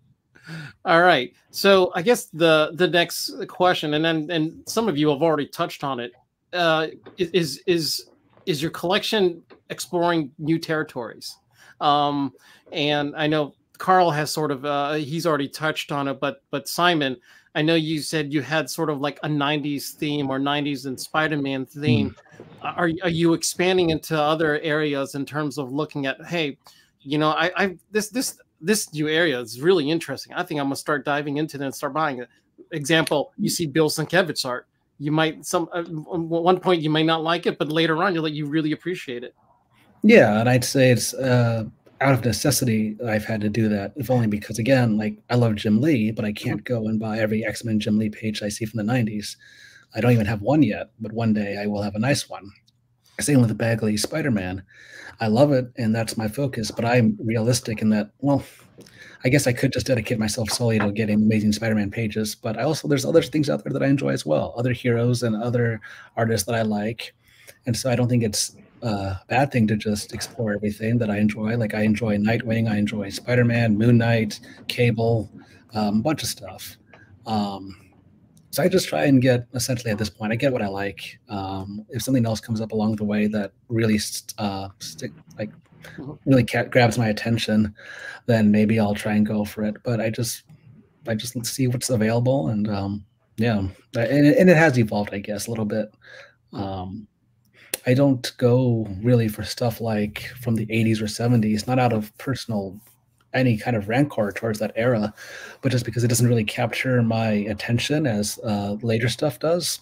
all right. So I guess the the next question, and then and some of you have already touched on it uh, is is is your collection exploring new territories? Um, and I know Carl has sort of uh, he's already touched on it, but but Simon, I know you said you had sort of like a '90s theme or '90s and Spider-Man hmm. theme. Are are you expanding into other areas in terms of looking at hey, you know, I I this this this new area is really interesting. I think I'm gonna start diving into it and start buying it. Example, you hmm. see Bill Sienkiewicz art you might some uh, at one point you may not like it, but later on you like you really appreciate it. Yeah, and I'd say it's uh, out of necessity I've had to do that. If only because again, like I love Jim Lee, but I can't go and buy every X Men Jim Lee page I see from the '90s. I don't even have one yet, but one day I will have a nice one. Same with the Bagley Spider Man. I love it, and that's my focus. But I'm realistic in that. Well, I guess I could just dedicate myself solely to getting Amazing Spider-Man pages, but I also there's other things out there that I enjoy as well, other heroes and other artists that I like, and so I don't think it's a bad thing to just explore everything that I enjoy. Like I enjoy Nightwing, I enjoy Spider-Man, Moon Knight, Cable, um, a bunch of stuff. Um, so I just try and get essentially at this point, I get what I like. Um, if something else comes up along the way that really uh, stick like really ca- grabs my attention, then maybe I'll try and go for it. But I just I just see what's available, and um, yeah, and it, and it has evolved, I guess, a little bit. Um, I don't go really for stuff like from the 80s or 70s, not out of personal any kind of rancor towards that era, but just because it doesn't really capture my attention as uh, later stuff does.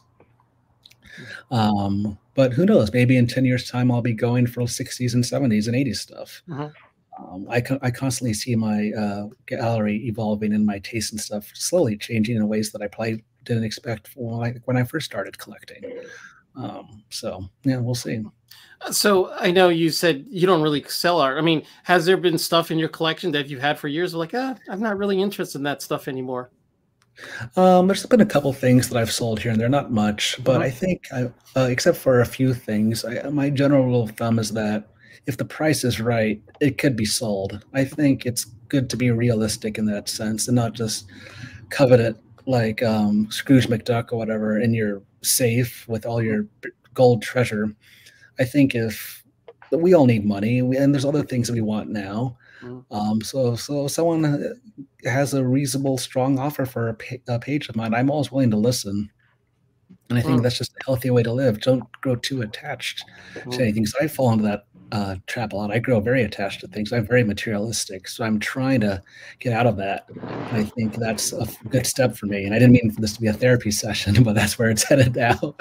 Um, but who knows? Maybe in 10 years' time, I'll be going for 60s and 70s and 80s stuff. Mhm. Um, I, co- I constantly see my uh, gallery evolving and my taste and stuff slowly changing in ways that I probably didn't expect when I, when I first started collecting. Um, so, yeah, we'll see. So I know you said you don't really sell art. I mean, has there been stuff in your collection that you've had for years? Like, ah, I'm not really interested in that stuff anymore. Um, there's been a couple things that I've sold here and they're not much, but Uh-huh. I think, I, uh, except for a few things, I, my general rule of thumb is that if the price is right, it could be sold. I think it's good to be realistic in that sense and not just covet it like um, Scrooge McDuck or whatever in your safe with all your gold treasure. I think if we all need money and there's other things that we want now. Mhm. Um, so, so someone has a reasonable, strong offer for a, pa- a page of mine, I'm always willing to listen. And I think Mm. that's just a healthy way to live. Don't grow too attached Mm. to anything. So I fall into that uh, trap a lot. I grow very attached to things. I'm very materialistic. So I'm trying to get out of that. And I think that's a good step for me. And I didn't mean for this to be a therapy (laughs) session, but that's where it's (laughs) headed now.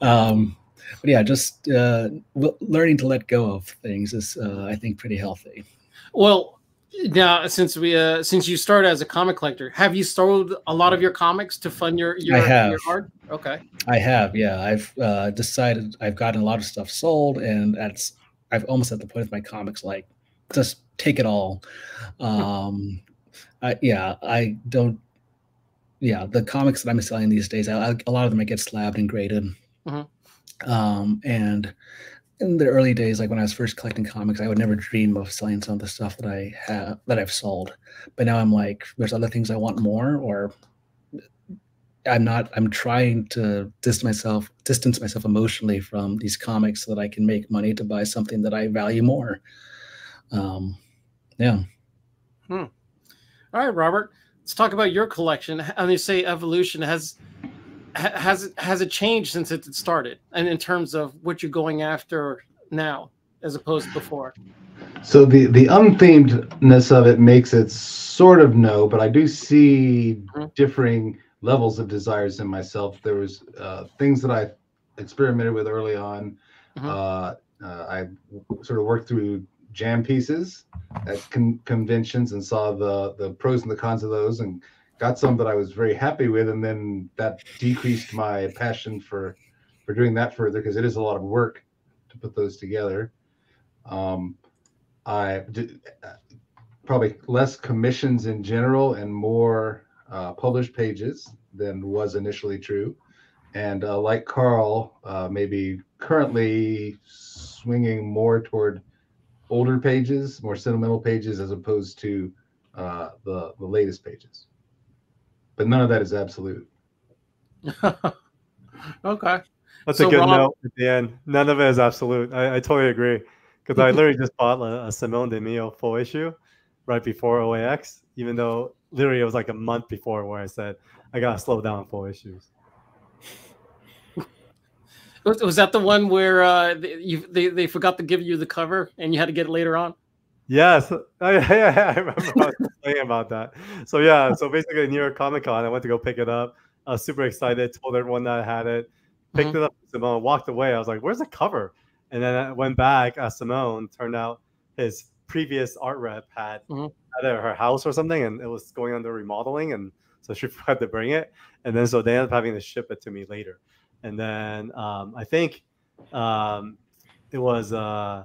Um, but yeah, just uh, learning to let go of things is, uh, I think, pretty healthy. Well, now since we uh since you started as a comic collector, have you sold a lot of your comics to fund your your, have. your art? Okay. I have, yeah. I've uh, decided I've gotten a lot of stuff sold, and that's I've almost at the point of my comics like just take it all. (laughs) Um, I, yeah, I don't. Yeah, the comics that I'm selling these days, I, I- a lot of them I get slabbed and graded. Mhm. Um, and in the early days, like when I was first collecting comics, I would never dream of selling some of the stuff that I have that I've sold. But now I'm like, there's other things I want more, or I'm not. I'm trying to distance myself, distance myself emotionally from these comics so that I can make money to buy something that I value more. Um, yeah. All right, Robert. Let's talk about your collection. And you say evolution has has it has it changed since it started, and in terms of what you're going after now as opposed to before. So the the unthemedness of it makes it sort of no, but I do see Mhm. differing levels of desires in myself. There was uh, things that I experimented with early on. Mhm. Uh, uh, I sort of worked through jam pieces at con- conventions and saw the the pros and the cons of those, and got some that I was very happy with, and then that decreased my passion for for doing that further because it is a lot of work to put those together. Um, I did uh, probably less commissions in general and more uh, published pages than was initially true. And uh, like Carl, uh, maybe currently swinging more toward older pages, more sentimental pages, as opposed to uh, the the latest pages. But none of that is absolute. (laughs) okay. That's So, a good Rob- note at the end. None of it is absolute. I, I totally agree. Because I literally just bought a, a Simone Di Meo full issue right before OAX, even though literally it was like a month before where I said, I got to slow down for issues. (laughs) Was, was that the one where uh, they, you, they they forgot to give you the cover and you had to get it later on? Yes, (laughs) I, I, I remember I was complaining about that. So yeah, so basically New York Comic Con, I went to go pick it up. I was super excited. Told everyone that I had it. Picked it up. Simone walked away. I was like, "Where's the cover?" And then I went back. Asked Simone. Turned out his previous art rep had Mhm. at her house or something, and it was going under remodeling, and so she (laughs) forgot to bring it. And then so they ended up having to ship it to me later. And then um, I think um, it was. Uh,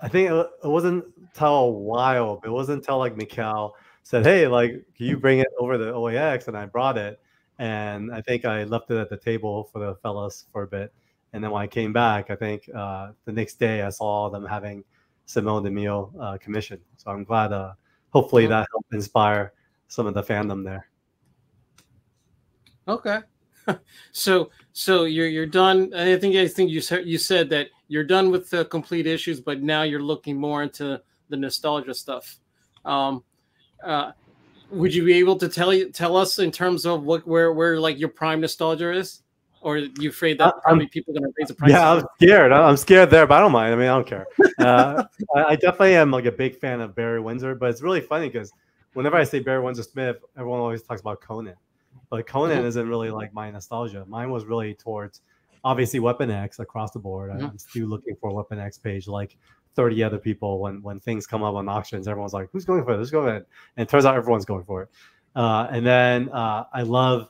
I think it, it wasn't until a while. But it wasn't until like Mikhail said, "Hey, like, can you bring it over to OAX?" And I brought it, and I think I left it at the table for the fellas for a bit. And then when I came back, I think uh, the next day I saw them having Simone Di Meo uh, commission. So I'm glad. Uh, hopefully that helped inspire some of the fandom there. Okay. (laughs) so so you're you're done. I think I think you said you said that you're done with the complete issues, but now you're looking more into the nostalgia stuff. Um, uh, would you be able to tell you tell us in terms of what where where like your prime nostalgia is, or are you afraid that I- I'm- probably people are going to raise the price? Yeah, I'm scared. I'm scared there, but I don't mind. I mean, I don't care. Uh, (laughs) I, I definitely am like a big fan of Barry Windsor, but it's really funny because whenever I say Barry Windsor Smith, everyone always talks about Conan, but Conan Mhm. isn't really like my nostalgia. Mine was really towards obviously Weapon X across the board. I- Mhm. I'm still looking for a Weapon X page like 30 other people. When when things come up on auctions, everyone's like, "Who's going for going for it?" And it turns out everyone's going for it. Uh, and then uh, I love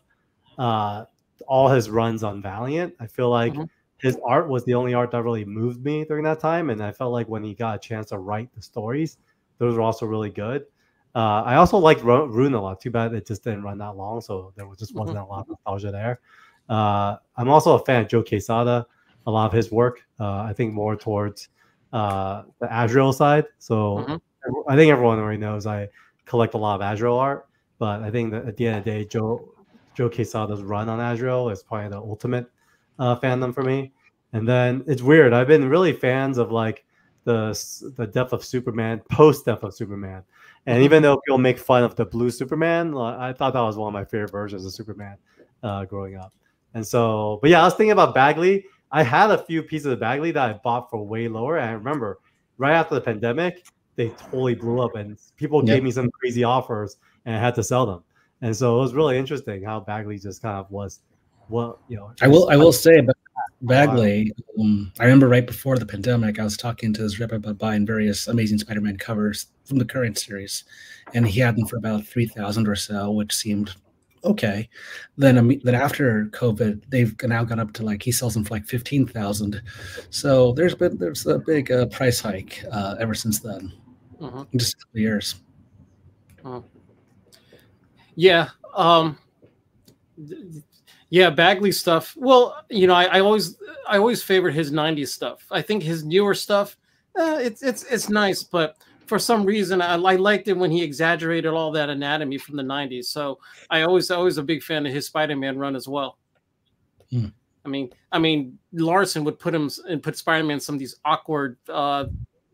uh, all his runs on Valiant. I feel like Mhm. his art was the only art that really moved me during that time, and I felt like when he got a chance to write the stories, those were also really good. Uh, I also liked Ru- Rune a lot. Too bad it just didn't run that long, so there was just wasn't a lot of nostalgia there. Uh, I'm also a fan of Joe Quesada. A lot of his work, uh, I think, more towards uh, the Azrael side. So Mhm. I think everyone already knows I collect a lot of Azrael art, but I think that at the end of the day, Joe Joe Quesada's run on Azrael is probably the ultimate uh, fandom for me. And then it's weird. I've been really fans of like the the Death of Superman, post Death of Superman, and even though people make fun of the blue Superman, I thought that was one of my favorite versions of Superman uh, growing up. And so, but yeah, I was thinking about Bagley. I had a few pieces of Bagley that I bought for way lower. And I remember right after the pandemic, they totally blew up, and people Yeah. gave me some crazy offers, and I had to sell them. And so it was really interesting how Bagley just kind of was, well, you know. I will. I will say about Bagley. Um, I remember right before the pandemic, I was talking to his rep about buying various Amazing Spider-Man covers from the current series, and he had them for about three thousand or so, which seemed okay. Then, imme- then after COVID, they've now gone up to like he sells them for like fifteen thousand. So there's been there's a big uh, price hike uh, ever since then, Mhm. in just a couple of years. Yeah. Um yeah, Bagley stuff. Well, you know, I, I always I always favored his 90s stuff. I think his newer stuff, uh, it's it's it's nice, but for some reason I, I liked it when he exaggerated all that anatomy from the 90s. So I always always a big fan of his Spider-Man run as well. Hmm. I mean, I mean, Larsen would put him and put Spider-Man some of these awkward uh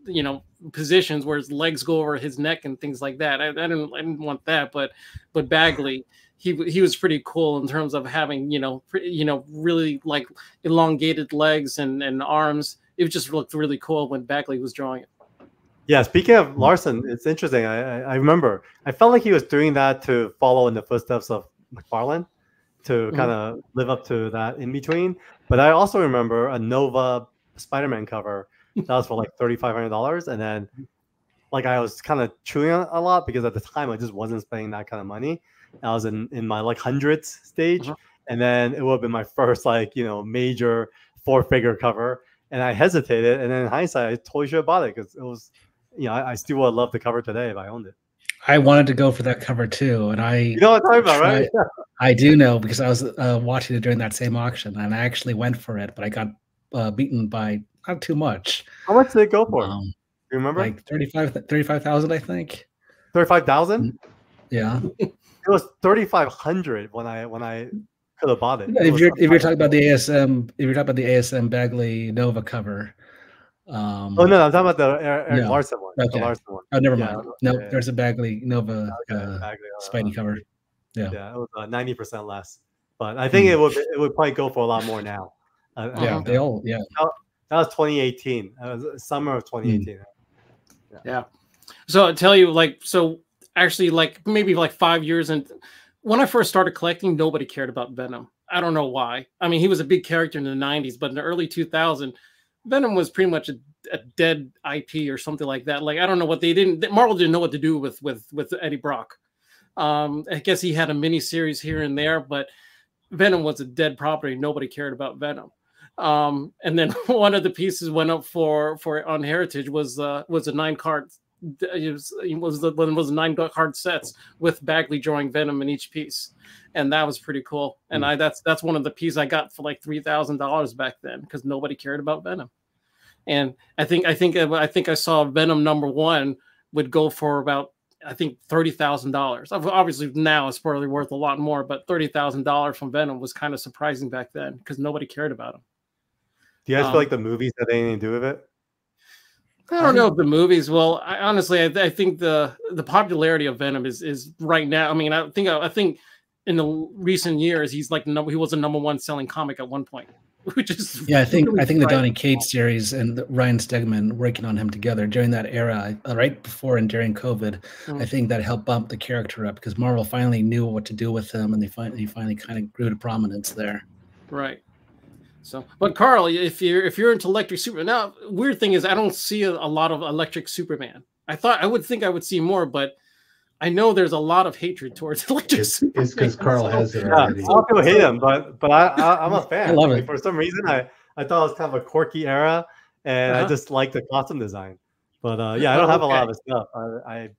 you know positions where his legs go over his neck and things like that. I, I didn't I didn't want that, but but Bagley he he was pretty cool in terms of having you know pre- you know really like elongated legs and and arms. It just looked really cool when Bagley was drawing it. Yeah, speaking of Larsen, it's interesting. I, I remember I felt like he was doing that to follow in the footsteps of McFarlane, to Mhm. kind of live up to that in between. But I also remember a Nova Spider-Man cover that was for like thirty five hundred dollars, and then like I was kind of chewing on a lot because at the time I just wasn't spending that kind of money. I was in in my like hundreds stage, Mhm. and then it would have been my first like you know major four figure cover, and I hesitated, and then in hindsight I totally should have bought it because it was you know, I, I still would love the cover today if I owned it. I wanted to go for that cover too, and I You know what I'm talking about, right? (laughs) I do know because I was uh, watching it during that same auction, and I actually went for it, but I got uh, beaten by not too much, How much did it go for? um, Do you remember? like 35 35,000, I think. Thirty-five thousand. Yeah. (laughs) It was thirty-five hundred when I when I could have bought it. It if you're if you're talking about the ASM, if you're talking about the ASM Bagley Nova cover, um, Oh no, I'm talking about the Erik, No. Larsen one. Okay. The Larsen one. oh, never yeah, mind. No, yeah. there's a Bagley Nova Okay, uh, Bagley, uh, Spidey cover. Yeah. Yeah, it was uh, ninety percent less. But I think Hmm. it would it would probably go for a lot more now. I- I Yeah, think they all. Yeah, that was 2018. That was summer of 2018. Yeah. So I tell you, like, so actually, like maybe like five years, and when I first started collecting, nobody cared about Venom. I don't know why. I mean, he was a big character in the '90s, but in the early 2000s, Venom was pretty much a, a dead IP or something like that. Like, I don't know what they didn't. Marvel didn't know what to do with with with Eddie Brock. Um, I guess he had a mini series here and there, but Venom was a dead property. Nobody cared about Venom. Um, and then (laughs) one of the pieces went up for for on Heritage was uh, was a nine card it was, it was the one was nine card sets with Bagley drawing Venom in each piece, and that was pretty cool. And I that's that's one of the pieces I got for like three thousand dollars back then because nobody cared about Venom. And I think I think I think I saw Venom number one would go for about I think thirty thousand dollars. Obviously now it's probably worth a lot more, but thirty thousand dollars from Venom was kind of surprising back then because nobody cared about him. Do you guys Um, feel like the movies had anything to do with it? I don't know if the movies. Well, I, honestly, I, I think the the popularity of Venom is is right now. I mean, I think I think in the recent years he's like number he was a number one selling comic at one point, (laughs) which is yeah. I think really I think the surprising. Donny Cates series and the Ryan Stegman working on him together during that era, uh, right before and during COVID. I Mm. think that helped bump the character up because Marvel finally knew what to do with him, and they finally he finally kind of grew to prominence there. Right. So, but Carl, if you're if you're into Electric Superman, now weird thing is I don't see a, a lot of Electric Superman. I thought I would think I would see more, but I know there's a lot of hatred towards (laughs) Electric It's because Carl So- has it Yeah, already. a lot of people hate him, but but I, I I'm a (laughs) fan. I love Like, it. for some reason. I I thought it was kind of a quirky era, and I Uh-huh. just like the costume design. But uh, yeah, I don't have a lot of his stuff. I, I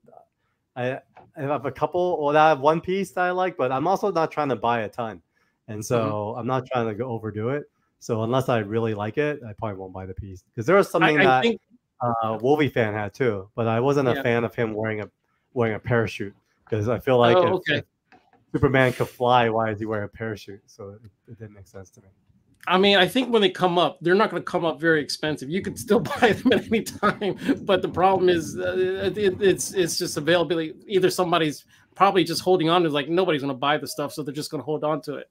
I I have a couple. Well, I have one piece that I like, but I'm also not trying to buy a ton, and so I'm not trying to go overdo it. So unless I really like it, I probably won't buy the piece because there was something I, I that think uh, Wolvie fan had too, but I wasn't a Yeah. fan of him wearing a wearing a parachute because I feel like Oh, if, okay. if Superman could fly, why is he wearing a parachute? So it, it didn't make sense to me. I mean, I think when they come up, they're not going to come up very expensive. You could still (laughs) buy them at any time, but the problem is uh, it, it's it's just availability. Either somebody's probably just holding on to like nobody's going to buy the stuff, so they're just going to hold on to it.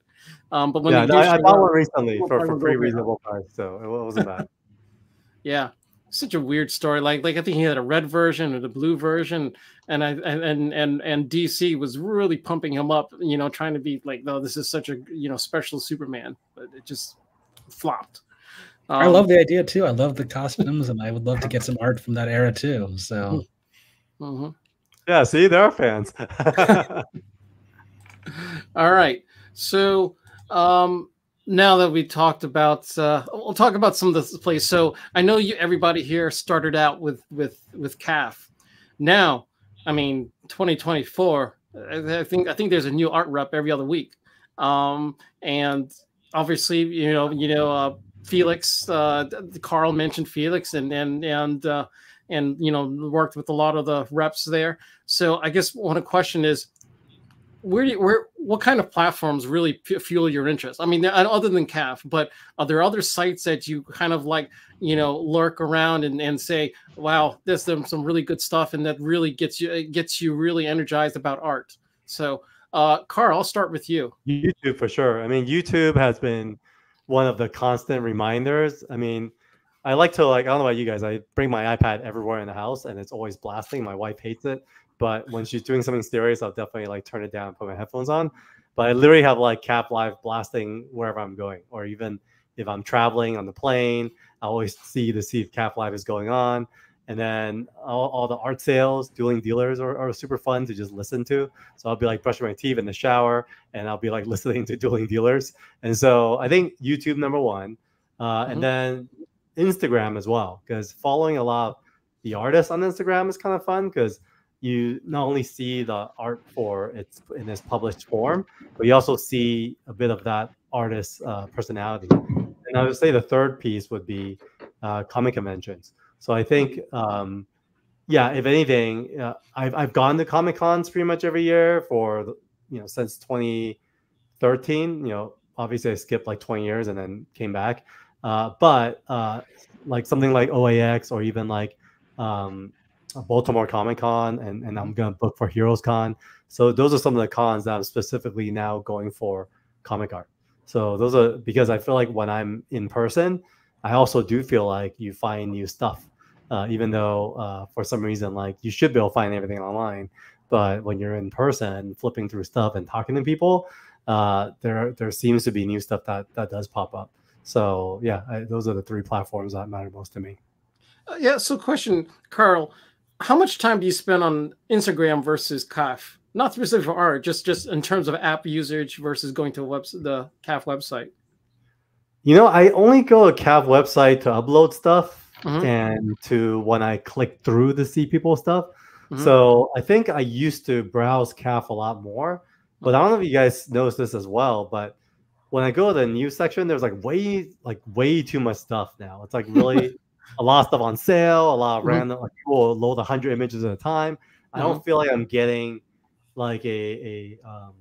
Um, but when yeah, no, I, I bought one recently for, probably for pretty reasonable price, so it wasn't bad. (laughs) Yeah, such a weird story. Like, like I think he had a red version or the blue version, and I and and and, and DC was really pumping him up. You know, trying to be like, no, this is such a you know special Superman, but it just flopped. I Um, love the idea too. I love the costumes, and I would love to get (laughs) some art from that era too. So mhm. yeah, see, there are fans. (laughs) All right. So um, now that we talked about, uh, we'll talk about some of the plays. So I know you, everybody here started out with with with CAF. Now, I mean, 2024. I I think I think there's a new art rep every other week, um, and obviously, you know, you know, uh, Felix, uh, Carl mentioned Felix, and and and uh, and you know, worked with a lot of the reps there. So I guess one question is, where do you, where what kind of platforms really fuel your interest? I mean, other than CAF, but are there other sites that you kind of like, you know, lurk around and, and say, wow, there's some, some really good stuff, and that really gets you gets you really energized about art. So, uh, Carl, I'll start with you. YouTube for sure. I mean, YouTube has been one of the constant reminders. I mean, I like to like I don't know about you guys. I bring my iPad everywhere in the house, and it's always blasting. My wife hates it, but when she's doing something serious, I'll definitely like turn it down, put my headphones on. But I literally have like CAF Live blasting wherever I'm going, or even if I'm traveling on the plane, I always (laughs) see to see if CAF Live is going on. And then all, all the art sales, dueling dealers are, are super fun to just listen to. So I'll be like brushing my teeth in the shower, and I'll be like (laughs) listening to dueling dealers. And so I think YouTube number one, uh, Mhm. and then Instagram as well, because following a lot of the artists on Instagram is kind of fun because you not only see the art for its in its published form, but you also see a bit of that artist's uh, personality. And I would say the third piece would be uh, comic conventions. So I think, um, yeah, if anything, uh, I've I've gone to comic cons pretty much every year for you know since 2013. You know, obviously I skipped like 20 years and then came back. Uh, but uh, like something like OAX or even like um, Baltimore Comic Con, and, and I'm gonna book for Heroes Con. So those are some of the cons that I'm specifically now going for comic art. So those are because I feel like when I'm in person, I also do feel like you find new stuff, uh, even though uh, for some reason like you should be able to find everything online, but when you're in person, flipping through stuff and talking to people, uh, there there seems to be new stuff that that does pop up. So yeah, I, those are the three platforms that matter most to me. Uh, yeah. So, question, Carl, how much time do you spend on Instagram versus CAF? Not specific for art, just just in terms of app usage versus going to web, the CAF website. You know, I only go to CAF website to upload stuff Mhm. and to when I click through to see people stuff. Mhm. So I think I used to browse CAF a lot more, but I don't know if you guys noticed this as well. But when I go to the news section, there's like way like way too much stuff now. It's like really (laughs) a lot of stuff on sale, a lot of Mhm. random like people will load hundred images at a time. I don't feel like I'm getting like a a um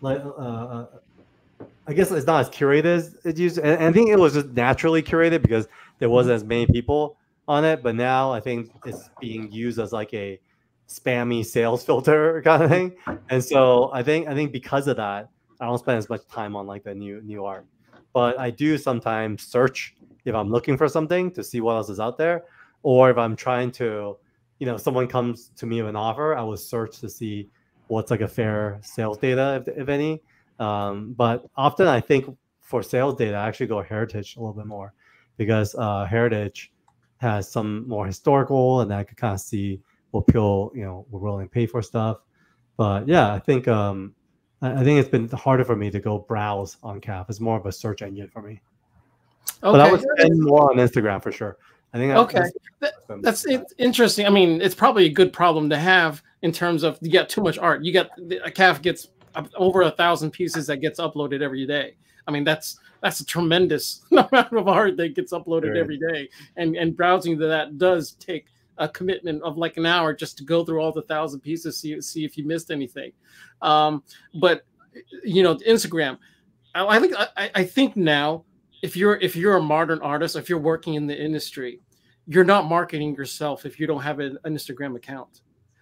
like uh, uh I guess it's not as curated as it used. And, and I think it was just naturally curated because there wasn't as many people on it. But now I think it's being used as like a spammy sales (laughs) filter kind of thing. And so I think I think because of that, I don't spend as much time on like the new new art. But I do sometimes search if I'm looking for something to see what else is out there, or if I'm trying to, you know, someone comes to me with an offer, I will search to see what's like a fair sales data, if, if any. Um, but often I think for sales data, I actually go heritage a little bit more because uh, heritage has some more historical, and I could kind of see what people you know were willing to pay for stuff. But yeah, I think um, I, think it's been harder for me to go browse on CAF. It's more of a search engine for me. But I would spend more on Instagram for sure. I think Okay. That's it, interesting. I mean, it's probably a good problem to have in terms of you get too much art. You get a CAF gets over a thousand pieces that gets uploaded every day. I mean, that's that's a tremendous (laughs) amount of art that gets uploaded Right. every day, and and browsing to that does take a commitment of like an hour just to go through all the thousand pieces, see see if you missed anything. Um, but you know, Instagram. I, I think I, I think now if you're if you're a modern artist, if you're working in the industry, you're not marketing yourself if you don't have an, an Instagram account.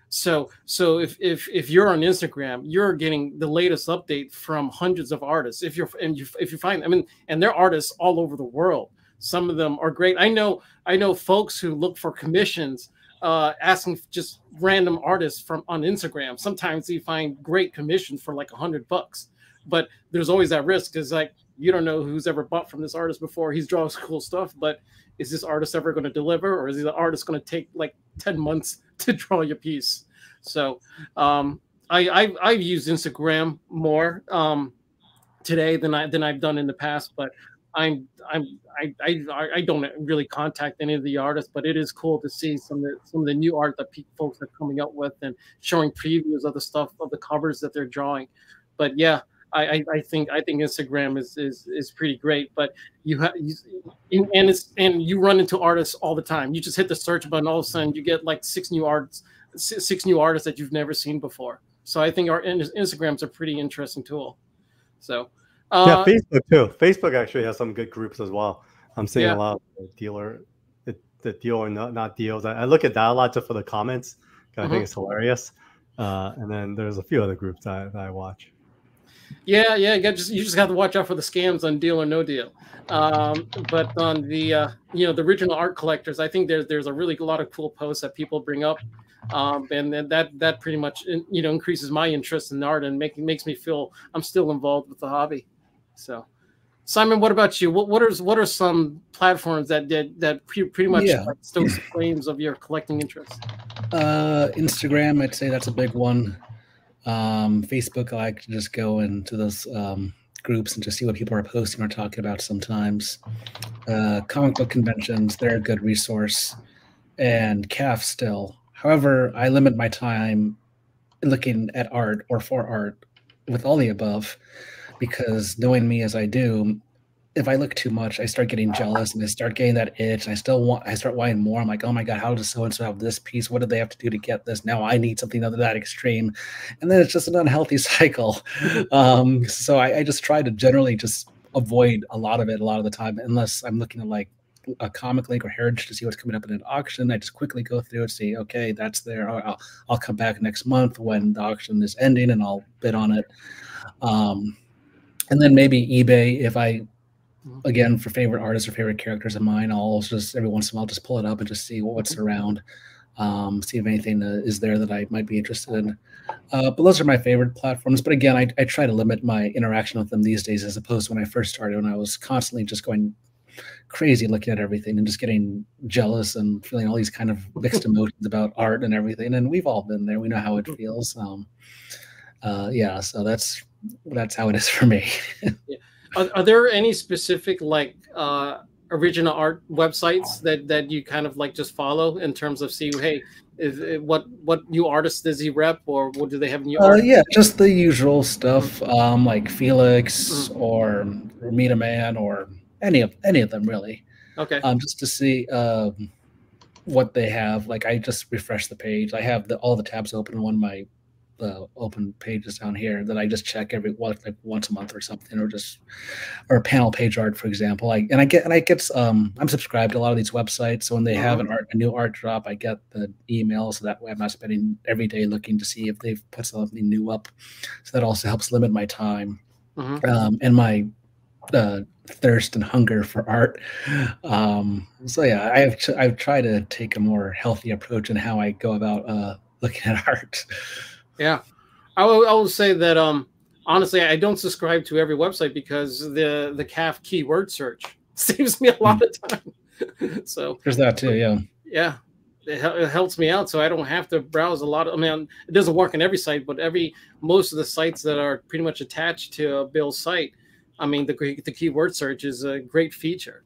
So so if if if you're on Instagram, you're getting the latest update from hundreds of artists. If you're and you if you find I mean and they're artists all over the world. Some of them are great. I know I know folks who look for commissions uh, asking just random artists from on Instagram. Sometimes you find great commissions for like a hundred bucks, but there's always that risk. Is like you don't know who's ever bought from this artist before. He's draws (laughs) cool stuff, but is this artist ever going to deliver, or is the artist going to take like ten months (laughs) to draw your piece? So um, I, I I've used Instagram more um, today than I than I've done in the past, but I'm I'm I, I I don't really contact any of the artists, but it is cool to see some of the some of the new art that folks are coming up with and showing previews of the stuff of the covers that they're drawing. But yeah, I, I think I think Instagram is is is pretty great. But you have and it's and you run into artists all the time. You just hit the search button, all of a sudden you get like six new arts, six new artists that you've never seen before. So I think our Instagram's a pretty interesting tool. So uh, yeah, Facebook too. Facebook actually has some good groups as well. I'm seeing yeah. a lot of dealer, the, the deal or not, not deals. I, I, look at that a lot just for the comments. I mm-hmm. think it's hilarious. Uh, and then there's a few other groups that I watch. Yeah, yeah, you just you just have to watch out for the scams on Deal or No Deal. Um, but on the uh, you know the original art collectors, I think there's there's a really lot of cool posts that people bring up, um, and, and that that pretty much you know increases my interest in art and making makes me feel I'm still involved with the hobby. So, Simon, what about you? What what are what are some platforms that did that pre- pretty much yeah. stokes the flames of your collecting interest? Uh, Instagram, I'd say that's a big one. Um, Facebook, I like to just go into those um, groups and just see what people are posting or talking about sometimes. Uh, comic book conventions, they're a good resource. And CAF still. However, I limit my time looking at art or for art with all the above because knowing me as I do, if I look too much, I start getting jealous and I start getting that itch. And I still want, I start wanting more. I'm like, oh my God, how does so and so have this piece? What do they have to do to get this? Now I need something other that extreme. And then it's just an unhealthy (laughs) cycle. Um, so I, I just try to generally just avoid a lot of it a lot of the time, unless I'm looking at like a ComicLink or heritage to see what's coming up in an auction. I just quickly go through and see, okay, that's there. I'll, I'll come back next month when the auction is ending and I'll bid on it. Um, and then maybe eBay if I. again for favorite artists or favorite characters of mine, I'll just every once in a while just pull it up and just see what's mm-hmm. around, um, see if anything uh, is there that I might be interested in. Uh, but those are my favorite platforms. But again, I, I try to limit my interaction with them these days as opposed to when I first started when I was constantly just going crazy looking at everything and just getting jealous and feeling all these kind of (laughs) mixed emotions about art and everything. And we've all been there. We know how it mm-hmm. feels. Um, uh, yeah, so that's that's how it is for me. yeah. Are, are, there any specific like uh, original art websites that that you kind of like just follow in terms of see hey is, what what new artist does he rep or what do they have new uh, yeah just the usual stuff um like felix mm-hmm. or Meet a Man or any of any of them really. Okay. Um just to see um what they have. Like i just refresh the page. I have the all the tabs open on my the open pages down here that I just check every like once a month or something, or just or panel page art, for example. I and I get and I get um I'm subscribed to a lot of these websites, so when they have an art a new art drop, I get the email, so that way I'm not spending every day looking to see if they've put something new up. So that also helps limit my time mm-hmm. um, and my uh, thirst and hunger for art. Um, so yeah, I've I've tried to take a more healthy approach in how I go about uh, looking at (laughs) art. Yeah, I will, I will say that um honestly, I don't subscribe to every website because the the CAF keyword search (laughs) saves me a lot of time. (laughs) so there's that too. Yeah. Yeah. It, it, helps me out so I don't have to browse a lot of I mean it doesn't work on every site but every most of the sites that are pretty much attached to a Bill's site I mean the the keyword search is a great feature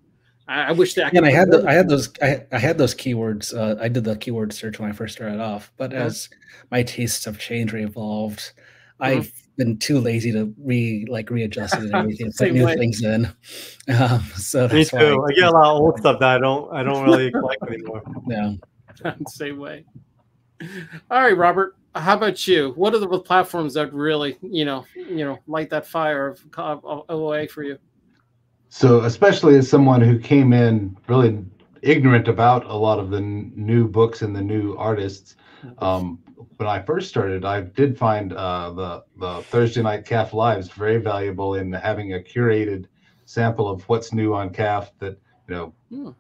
I, wish that. I and I had the, I had those I, I had those keywords. Uh, I did the keyword search when I first started off, but mm-hmm. as my tastes have changed or evolved, mm-hmm. I've been too lazy to re like readjust it and (laughs) everything, put new way. things in. (laughs) Um, so me too. I, I, get a lot of old stuff that I don't I don't really collect anymore. (laughs) Yeah, same way. All right, Robert. How about you? What are the platforms that really, you know, you know, light that fire of, of OA for you? So, especially as someone who came in really ignorant about a lot of the n- new books and the new artists. Um, when I first started, I did find uh, the the Thursday Night CAF Lives very valuable in having a curated sample of what's new on CAF. That you know, Hmm.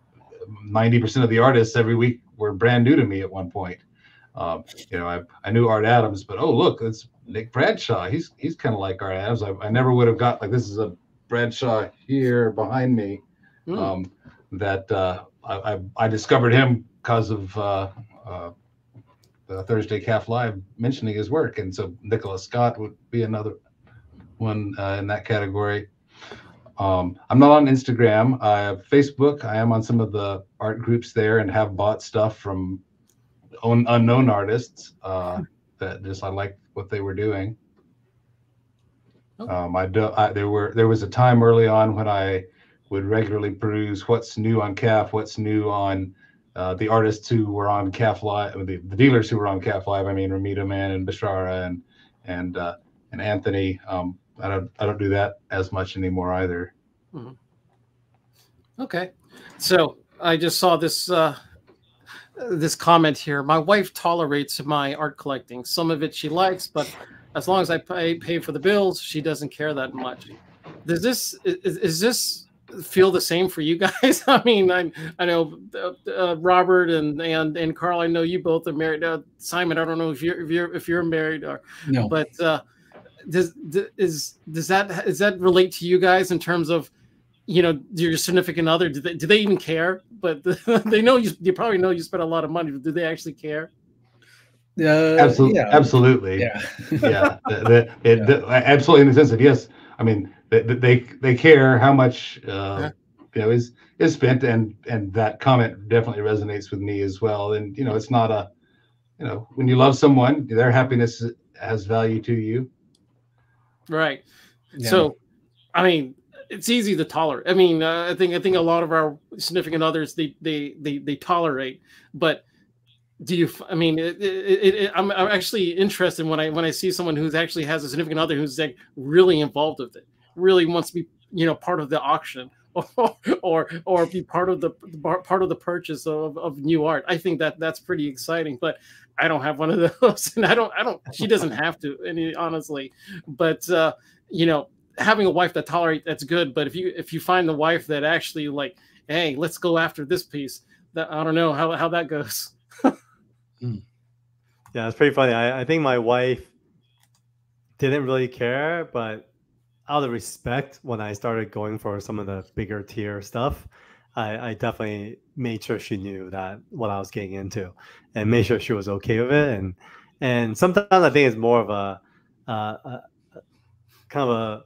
ninety percent of the artists every week were brand new to me at one point. Um, you know, I, I knew Art Adams, but oh look, it's Nick Bradshaw. He's he's kind of like Art Adams. I, I never would have got like this is a Bradshaw here behind me. Hmm. Um, that uh, I, I discovered him because of uh, uh, the Thursday CAF Live mentioning his work, and so Nicholas Scott would be another one uh, in that category. Um, I'm not on Instagram. I have Facebook. I am on some of the art groups there and have bought stuff from un- unknown artists uh, that just I liked what they were doing. Oh. Um, I, do, I there were there was a time early on when I would regularly peruse what's new on CAF, what's new on uh, the artists who were on CAF Live, the, the dealers who were on CAF Live. I mean, Romitaman and Bashara and and uh, and Anthony. Um, I don't I don't do that as much anymore either. Okay, so I just saw this uh, this comment here. My wife tolerates my art collecting. Some of it she likes, but as long as I pay pay for the bills, she doesn't care that much. Does this is, is this feel the same for you guys? (laughs) I mean, I I know uh, uh, Robert and and and Carl. I know you both are married. Uh, Simon, I don't know if you're if you're if you're married or No. but uh, does is does that does that relate to you guys in terms of you know your significant other do they, do they even care but (laughs) they know you you probably know you spent a lot of money but do they actually care Uh, Absolutely, yeah. absolutely. Yeah. yeah, (laughs) the, the, it, the- absolutely. In the sense that yes, I mean they they, they care how much uh, Yeah. you know is is spent, and and that comment definitely resonates with me as well. And you know, it's not a you know when you love someone, their happiness has value to you. right Yeah. so i mean it's easy to tolerate i mean uh, i think i think a lot of our significant others they they they, they tolerate but do you i mean it, it, it, I'm, I'm actually interested when i when i see someone who's actually has a significant other who's like really involved with it really wants to be you know part of the auction (laughs) or or be part of the part of the purchase of, of new art. I think that that's pretty exciting but i don't have one of (laughs) those and i don't i don't she doesn't (laughs) have to any honestly. But uh you know having a wife that tolerate that's good but if you if you find the wife that actually like hey let's go after this piece that i don't know how, how that goes Yeah, it's pretty funny. I, I think my wife didn't really care, but out of respect, when I started going for some of the bigger tier stuff, I, I definitely made sure she knew that what I was getting into, and made sure she was okay with it. And and sometimes I think it's more of a, uh, a a- kind of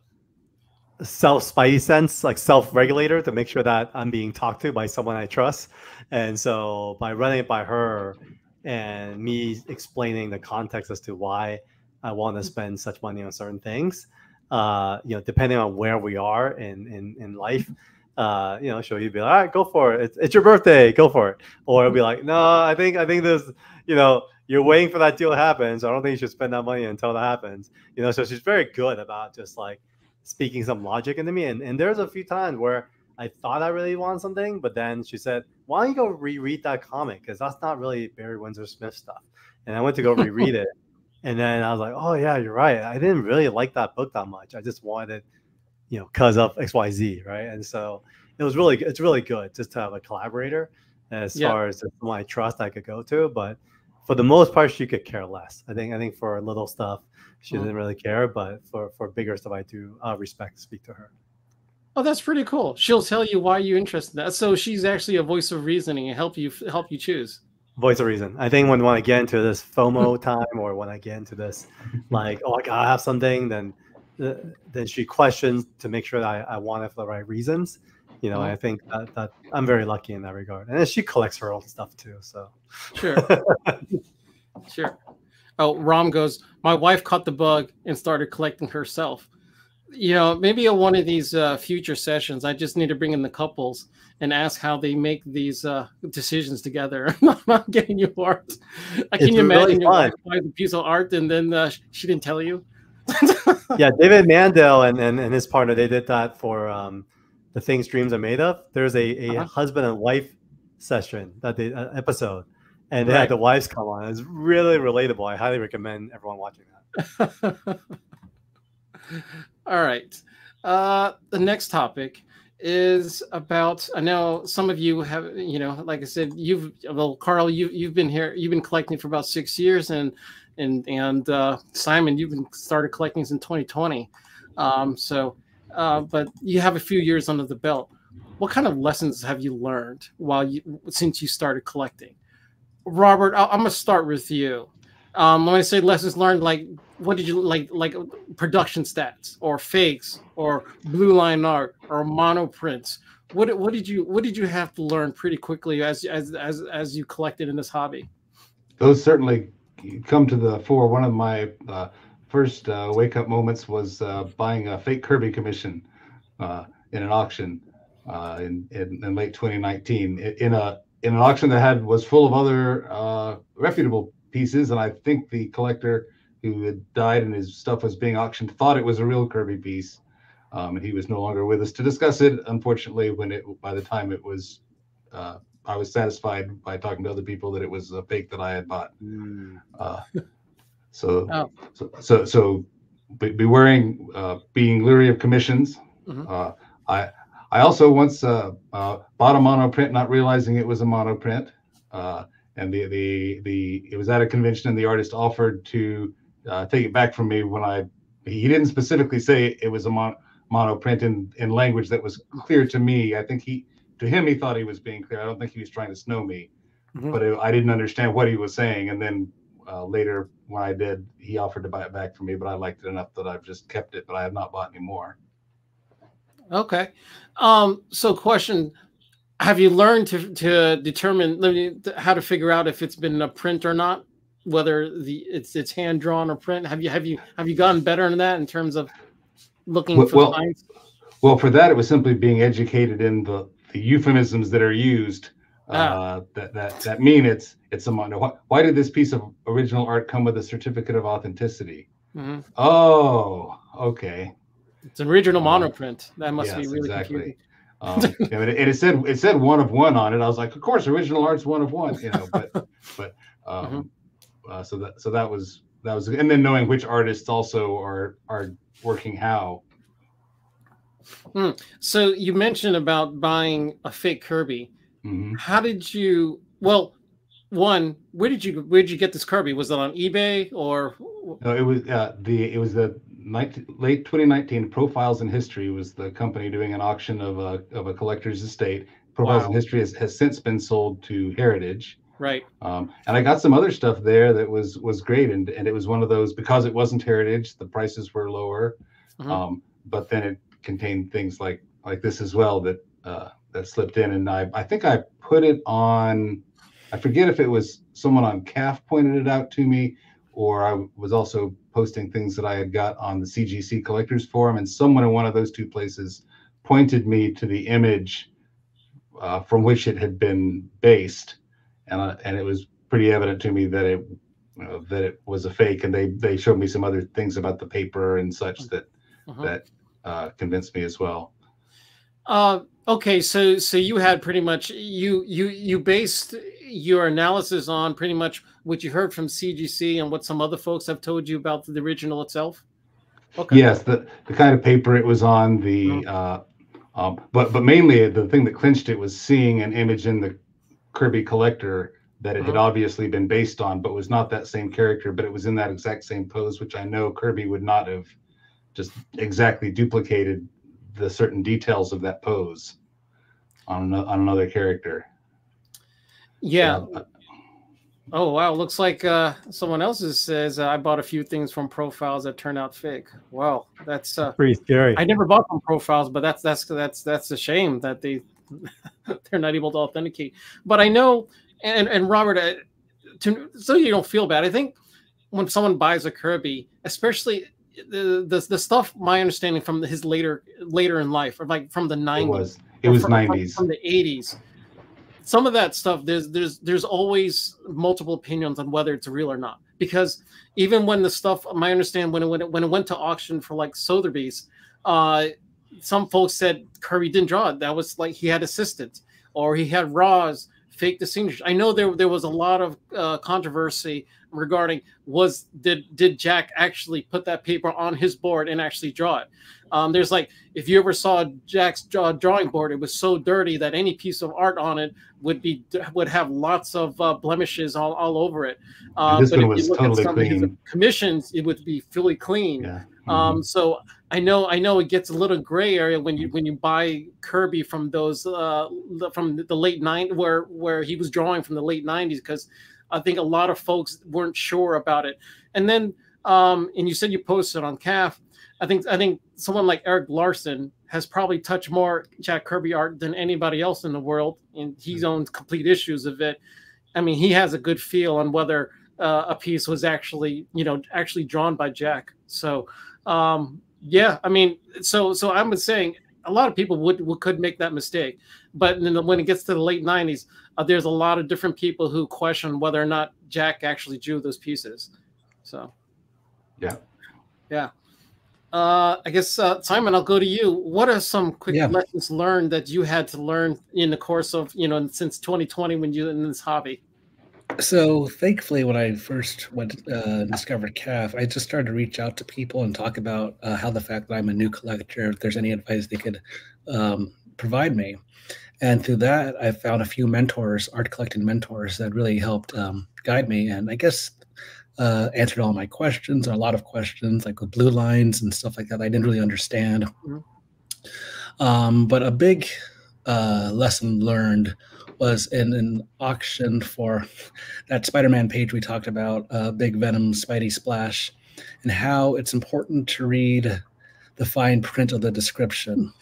a self spidey sense, like self regulator, to make sure that I'm being talked to by someone I trust. And so by running it by her, and me explaining the context as to why I want to spend such money on certain things. Uh, you know, depending on where we are in in, in life, uh, you know, she'll either be like, all right, go for it. It's, it's your birthday, go for it. Or it'll be like, no, I think I think this, you know, you're waiting for that deal to happen. So I don't think you should spend that money until that happens. You know, so she's very good about just like speaking some logic into me. And and there's a few times where I thought I really wanted something, but then she said, "Why don't you go reread that comic? Because that's not really Barry Windsor Smith stuff." And I went to go reread it, (laughs) and then I was like, "Oh yeah, you're right. I didn't really like that book that much. I just wanted, it, you know, cause of X Y Z, right?" And so it was really, it's really good just to have a collaborator as Yeah. far as someone I trust I could go to. But for the most part, she could care less. I think, I think for little stuff, she Mhm. didn't really care. But for for bigger stuff, I do uh, respect to speak to her. Oh that's pretty cool she'll tell you why you're interested in that so she's actually a voice of reasoning and help you help you choose voice of reason. I think when, when I get into this FOMO (laughs) time or when I get into this, like, oh, I gotta have something, then uh, then she questions to make sure that I, I want it for the right reasons. You know, Mhm. I think that, that I'm very lucky in that regard. And she collects her own stuff too. So sure (laughs) Sure. Oh, Rom goes, my wife caught the bug and started collecting herself. You know, maybe at one of these uh, future sessions, I just need to bring in the couples and ask how they make these uh, decisions together. (laughs) I'm not getting you art. I Can you really imagine your fun. wife buys a piece of art and then uh, she didn't tell you? (laughs) yeah, David Mandel and, and, and his partner, they did that for um, the things dreams are made of. There's a, a Uh-huh. husband and wife session that they uh, episode, and they Right. had the wives come on. It's really relatable. I highly recommend everyone watching that. (laughs) All right. Uh, the next topic is about. I know some of you have, you know, like I said, you've well, Carl, you you've been here, you've been collecting for about six years, and and and uh, Simon, you've been started collecting since 2020. Um, so, uh, but you have a few years under the belt. What kind of lessons have you learned while you since you started collecting? Robert, I'm gonna start with you. Um, when I say lessons learned, like what did you like, like production stats or fakes or blue line art or monoprints? What what did you what did you have to learn pretty quickly as as as as you collected in this hobby? those certainly come to the fore. One of my uh, first uh, wake up moments was uh, buying a fake Kirby commission uh, in an auction uh, in, in in late 2019 in a in an auction that had was full of other uh, reputable pieces, and I think the collector who had died and his stuff was being auctioned thought it was a real Kirby piece. Um, and he was no longer with us to discuss it. Unfortunately, when it by the time it was uh, I was satisfied by talking to other people that it was a fake that I had bought. Uh, so, (laughs) Oh. so, so, so be, be wearing, uh, being leery of commissions. Mhm. Uh, I, I also once uh, uh, bought a monoprint, not realizing it was a monoprint. Uh, and the, the, the, it was at a convention, and the artist offered to uh, take it back from me when I. He didn't specifically say it was a mon, monoprint in, in language that was clear to me. I think he, to him, he thought he was being clear. I don't think he was trying to snow me Mhm. but it, I didn't understand what he was saying. And then uh, later, when I did, he offered to buy it back for me, but I liked it enough that I've just kept it. But I have not bought any more. Okay. Um, so question have you learned to to determine how to figure out if it's been a print or not whether the it's it's hand drawn or print have you have you have you gotten better in that in terms of looking Well- for well, signs Well, for that, it was simply being educated in the, the euphemisms that are used. Ah. Uh, that that that mean it's it's a mono. Why, why did this piece of original art come with a certificate of authenticity? Mhm. Oh, okay. it's an original Uh, monoprint that must be yes, really exactly. confusing Um, (laughs) and it, said it said one of one on it. I was like, of course, original art's one of one, you know. But (laughs) but um, Mm-hmm. uh, so that so that was that was, and then knowing which artists also are are working how. so you mentioned about buying a fake kirby Mhm. how did you well one where did you where did you get this kirby was it on ebay or No, it was uh, the it was the 19, late 2019 Profiles in History was the company doing an auction of a of a collector's estate. Profiles in History has, has since been sold to Heritage. right Um, and I got some other stuff there that was was great, and and it was one of those because it wasn't heritage, the prices were lower. Mhm. Um, but then it contained things like like this as well that uh, that slipped in, and I I think I put it on. I forget if it was someone on CAF pointed it out to me, or I was also posting things that I had got on the CGC Collectors Forum, and someone in one of those two places pointed me to the image uh, from which it had been based, and I, and it was pretty evident to me that it you know, that it was a fake, and they they showed me some other things about the paper and such that Mhm. that uh, convinced me as well. Uh, okay, so so you had pretty much you you you based your analysis on pretty much what you heard from CGC and what some other folks have told you about the original itself. Okay. Yes, the the kind of paper it was on, the Mhm. uh, um, but but mainly the thing that clinched it was seeing an image in the Kirby collector that it had Mhm. obviously been based on, but was not that same character, but it was in that exact same pose, which I know Kirby would not have just exactly duplicated the certain details of that pose on ano- on another character. Yeah. So, Oh wow, looks like uh, someone else's says uh, I bought a few things from profiles that turned out fake. Wow, that's uh, Pretty scary. I never bought from profiles, but that's that's that's that's a shame that they (laughs) they're not able to authenticate. But I know, and and Robert, uh, to so you don't feel bad. I think when someone buys a Kirby, especially the the, the stuff, my understanding from his later later in life, or like from the it nineties, was it was from, from- nineties. from the 80s some of that stuff there's there's there's always multiple opinions on whether it's real or not. Because even when the stuff my understand when it when it, when it went to auction for like sotheby's uh some folks said kirby didn't draw it. That was like he had assistants or he had raws fake the signature. I know there there was a lot of uh, controversy regarding was did did Jack actually put that paper on his board and actually draw it. Um, there's like if you ever saw Jack's draw, drawing board, it was so dirty that any piece of art on it would be would have lots of uh, blemishes all, all over it. Um, this but if was you look totally at some clean. of his commissions, it would be fully clean. Yeah. Mm-hmm. Um, so I know I know it gets a little gray area when you when you buy Kirby from those uh, from the late nine where where he was drawing from the late nineties because I think a lot of folks weren't sure about it. And then um, and you said you posted on CAF. I think I think someone like Erik Larsen has probably touched more Jack Kirby art than anybody else in the world, and he's owned complete issues of it. I mean, he has a good feel on whether uh, a piece was actually, you know, actually drawn by Jack. So, um, yeah, I mean, so so I'm saying a lot of people would, would could make that mistake, but the, when it gets to the late '90s, uh, there's a lot of different people who question whether or not Jack actually drew those pieces. So, yeah, yeah. Uh, I guess uh, Simon, I'll go to you. What are some quick Yeah. lessons learned that you had to learn in the course of you know since 2020 when you in this hobby? So thankfully, when I first went uh, discovered CAF, I just started to reach out to people and talk about uh, how the fact that I'm a new collector, if there's any advice they could um, provide me. And through that, I found a few mentors, art collecting mentors, that really helped um, guide me. And I guess uh, answered all my questions, or a lot of questions, like with blue lines and stuff like that. I didn't really understand. Mhm. Um, but a big uh, lesson learned was in an auction for that Spider-Man page we talked about, uh, Big Venom Spidey Splash, and how it's important to read the fine print of the description.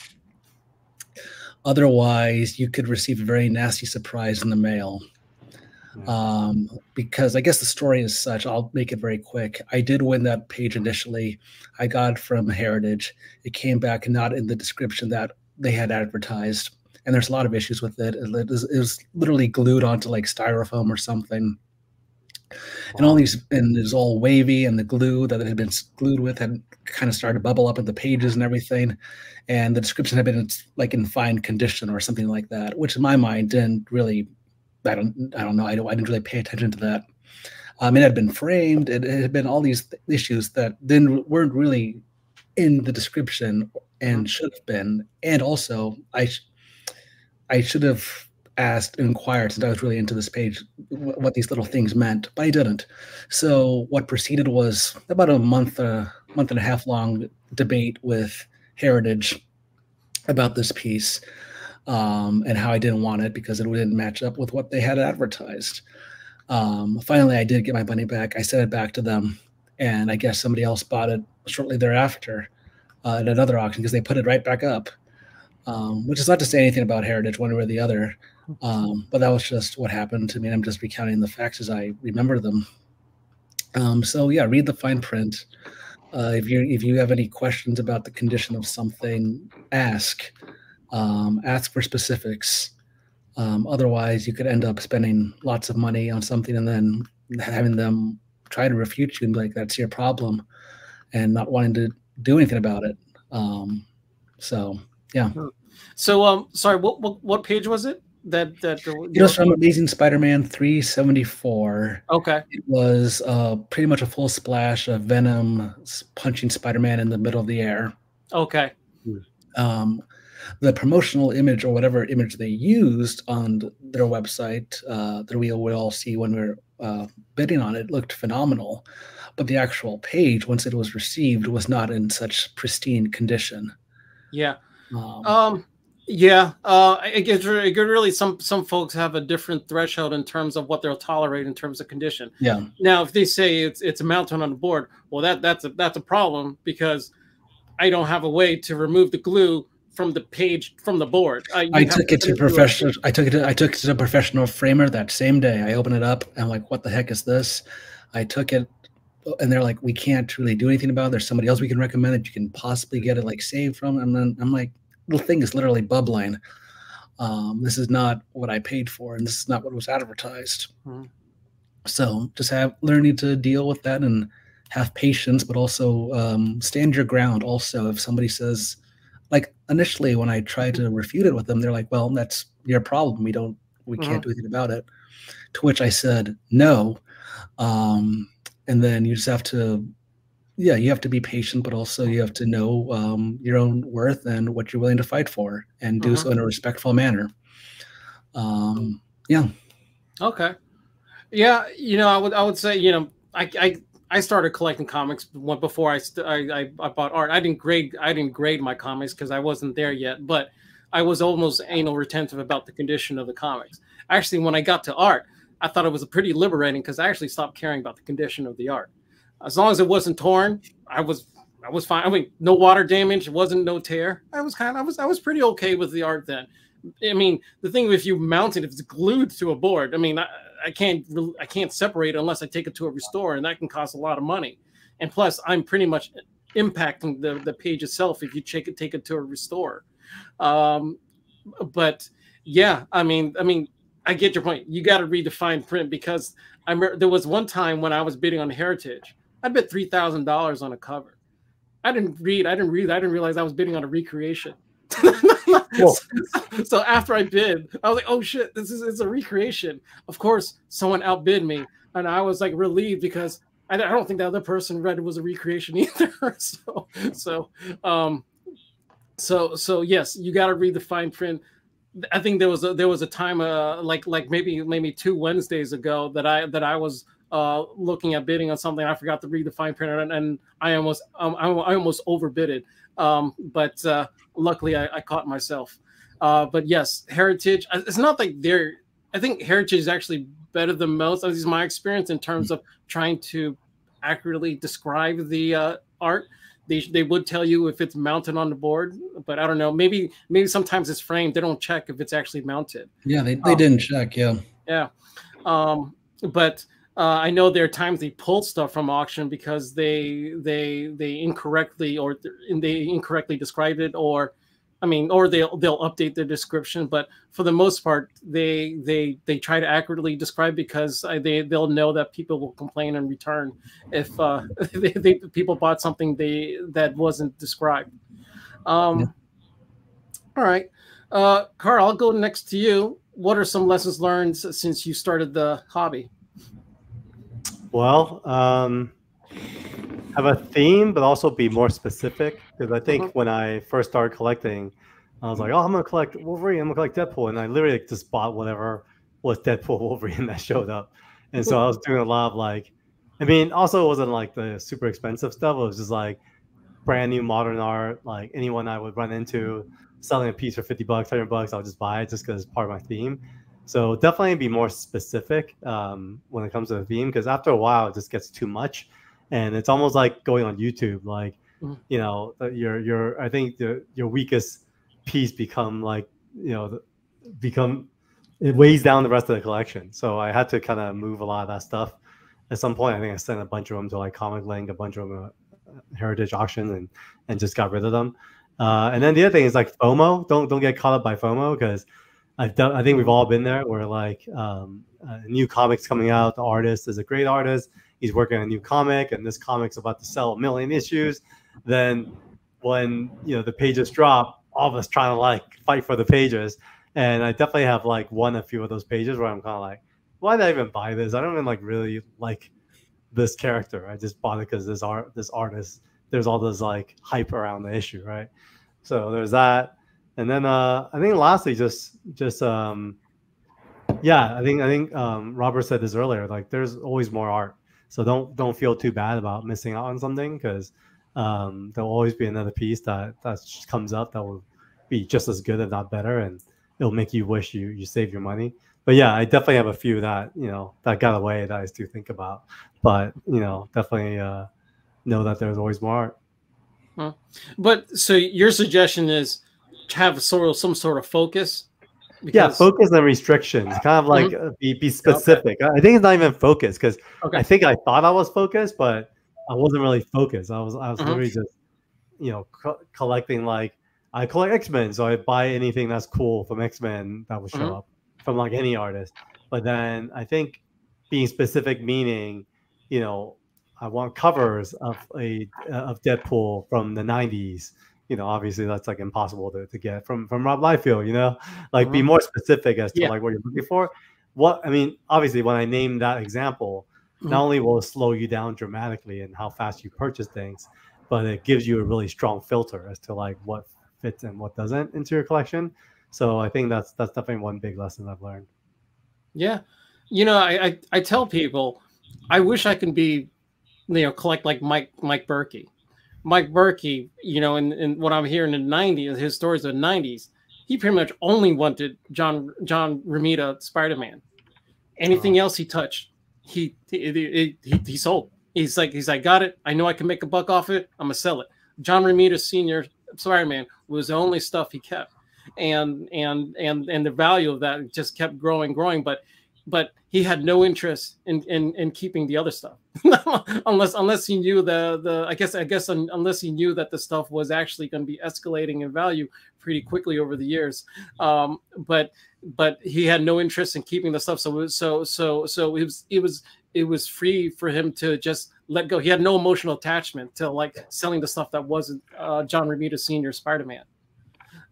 Otherwise, you could receive a very nasty surprise in the mail. Um, because I guess the story is such, I'll make it very quick. I did win that page initially. I got it from Heritage. It came back not in the description that they had advertised and there's a lot of issues with it. It was, it was literally glued onto like styrofoam or something, and all these and it was all wavy, and the glue that it had been glued with had kind of started to bubble up at the pages and everything, and the description had been like in fine condition or something like that, which in my mind didn't really, I don't, I don't know, I, don't, I didn't really pay attention to that. Um, it had been framed. It, it had been all these th- issues that then weren't really in the description and should have been. And also, I I should have asked inquired since I was really into this page what these little things meant, but I didn't. So what proceeded was about a month, a month and a half long debate with Heritage about this piece um, and how I didn't want it because it didn't match up with what they had advertised. Um, finally, I did get my money back. I sent it back to them, and I guess somebody else bought it shortly thereafter uh, at another auction because they put it right back up um, which is not to say anything about heritage one way or the other. Um, but that was just what happened to me. I'm just recounting the facts as I remember them. Um, so yeah, read the fine print. Uh, if you if you have any questions about the condition of something, ask. Um, ask for specifics. Um, otherwise, you could end up spending lots of money on something and then having them try to refute you and be like, "That's your problem," and not wanting to do anything about it. Um, so yeah. So, um, sorry, what what, what page was it? That that It was from Amazing Spider-Man 374. okay, It was uh, pretty much a full splash of Venom punching Spider-Man in the middle of the air. okay, Um, the promotional image or whatever image they used on their website uh, that we will all see when we're uh, bidding on it looked phenomenal, but the actual page, once it was received, was not in such pristine condition. yeah. Um, Um, yeah. Uh, it gets really, really some some folks have a different threshold in terms of what they'll tolerate in terms of condition. yeah, Now, if they say it's it's a mountain on the board, well, that that's a that's a problem because I don't have a way to remove the glue from the page from the board. Uh, I took it to professional. I took it. To, I took it to a professional framer that same day. I open it up. And I'm like, "What the heck is this?" I took it, and they're like, "We can't really do anything about it. There's somebody else we can recommend that you can possibly get it like saved from." And then I'm like, "The thing is literally bubbling. Um, this is not what I paid for, and this is not what was advertised." Mhm. So just have learning to deal with that and have patience, but also um, stand your ground. Also, if somebody says like initially when I tried to refute it with them, they're like, "Well, that's your problem. We don't We can't do anything about it. To which I said, no. Um, and then you just have to, yeah, you have to be patient, but also you have to know um, your own worth and what you're willing to fight for and do so in a respectful manner. Um, yeah. Okay. Yeah, you know, I would I would say, you know, I I, I started collecting comics before I, st- I, I bought art. I didn't grade I didn't grade my comics because I wasn't there yet, but I was almost anal retentive about the condition of the comics. Actually, when I got to art, I thought it was pretty liberating because I actually stopped caring about the condition of the art. As long as it wasn't torn, I was I was fine. I mean, no water damage, it wasn't no tear. I was kind of I was I was pretty okay with the art then. I mean, the thing if you mount it, if it's glued to a board, I mean, I, I can't I can't separate unless I take it to a restore, and that can cost a lot of money. And plus, I'm pretty much impacting the the page itself if you take it take it to a restore. Um, but yeah, I mean, I mean, I get your point. You got to read the fine print because I there was one time when I was bidding on Heritage, I bet three thousand dollars on a cover. I didn't read. I didn't read. I didn't realize I was bidding on a recreation. (laughs) so, so, after I bid, I was like, "Oh shit, this is it's a recreation." Of course, someone outbid me, and I was like relieved because I, I don't think the other person read it was a recreation (laughs) either. so, so, um, so, so yes, you got to read the fine print. I think there was a, there was a time, uh, like like maybe maybe two Wednesdays ago that I that I was uh, looking at bidding on something. I forgot to read the fine print, and, and I almost um, I, I almost overbidded. Um, but uh, luckily, I, I, caught myself. Uh, but yes, Heritage. Uh, it's not like they're. I think Heritage is actually better than most. This is my experience in terms of trying to accurately describe the uh, art. They, they would tell you if it's mounted on the board, but I don't know. Maybe maybe sometimes it's framed. They don't check if it's actually mounted. Yeah, they, they um, didn't check. Yeah. Yeah. Um, but uh, I know there are times they pull stuff from auction because they they they incorrectly or they incorrectly described it, or I mean, or they'll they'll update the description. But for the most part, they they they try to accurately describe because they they'll know that people will complain and return if uh, (laughs) they, they, people bought something they that wasn't described. Um, yeah. All right, uh, Carl, I'll go next to you. What are some lessons learned since you started the hobby? Well, um, have a theme, but also be more specific. Because I think uh-huh. when I first started collecting, I was like, "Oh, I'm gonna collect Wolverine. I'm gonna collect Deadpool," and I literally just bought whatever was Deadpool (laughs) Wolverine that showed up. And so I was doing a lot of like, I mean, also it wasn't like the super expensive stuff. It was just like brand new modern art. Like anyone I would run into selling a piece for 50 bucks, 100 bucks, I'll just buy it just because it's part of my theme. So definitely be more specific um, when it comes to the theme because after a while it just gets too much, and it's almost like going on YouTube. Like mm-hmm. you know, your your I think the, your weakest piece become like you know become it weighs down the rest of the collection. So I had to kind of move a lot of that stuff. At some point, I think I sent a bunch of them to like Comic Link, a bunch of them uh, Heritage auction, and and just got rid of them. Uh, and then the other thing is like FOMO. Don't don't get caught up by FOMO because I've done, I think we've all been there where like um, a new comics coming out, the artist is a great artist. He's working on a new comic, and this comic's about to sell a million issues. Then when you know the pages drop, all of us trying to like fight for the pages. And I definitely have like won a few of those pages where I'm kind of like, why did I even buy this? I don't even like really like this character. I just bought it because this art, this artist, there's all this like hype around the issue, right? So there's that. And then uh, I think lastly, just just um, yeah, I think I think um, Robert said this earlier. Like, there's always more art, so don't don't feel too bad about missing out on something because um, there'll always be another piece that that comes up that will be just as good, if not better, and it'll make you wish you you save your money. But yeah, I definitely have a few that you know that got away that I still think about. But you know, definitely uh, know that there's always more art. But so your suggestion is have sort of some sort of focus. Because... Yeah, focus and restrictions. Kind of like mm-hmm. be, be specific. Okay. I think it's not even focus because okay. I think I thought I was focused, but I wasn't really focused. I was I was mm-hmm. literally just you know co- collecting like I collect X Men, so I buy anything that's cool from X Men that will show mm-hmm. up from like any artist. But then I think being specific meaning, you know, I want covers of a of Deadpool from the '90s you know, obviously that's like impossible to, to get from from Rob Liefeld, you know, (laughs) like be Mhm. more specific as to Yeah. like what you're looking for. What I mean, obviously, when I name that example, Mhm. not only will it slow you down dramatically in how fast you purchase things, but it gives you a really strong filter as to like what fits and what doesn't into your collection. So I think that's that's definitely one big lesson I've learned. Yeah, you know, I, I I tell people, I wish I could be, you know, collect like Mike Mike Burkey. Mike Burkey, you know, in, in what I'm hearing in the '90s, his stories of the '90s, he pretty much only wanted John John Romita Spider Man. Anything uh-huh. else he touched, he he, he he he sold. He's like he's like got it. I know I can make a buck off it. I'm gonna sell it. John Romita Senior Spider Man was the only stuff he kept and and and and the value of that just kept growing growing but but he had no interest in in, in keeping the other stuff. (laughs) Unless unless he knew the the i guess i guess un, unless he knew that the stuff was actually going to be escalating in value pretty quickly over the years. Um but but he had no interest in keeping the stuff so so so so it was it was it was free for him to just let go. He had no emotional attachment to like selling the stuff that wasn't uh, john romita senior spider-man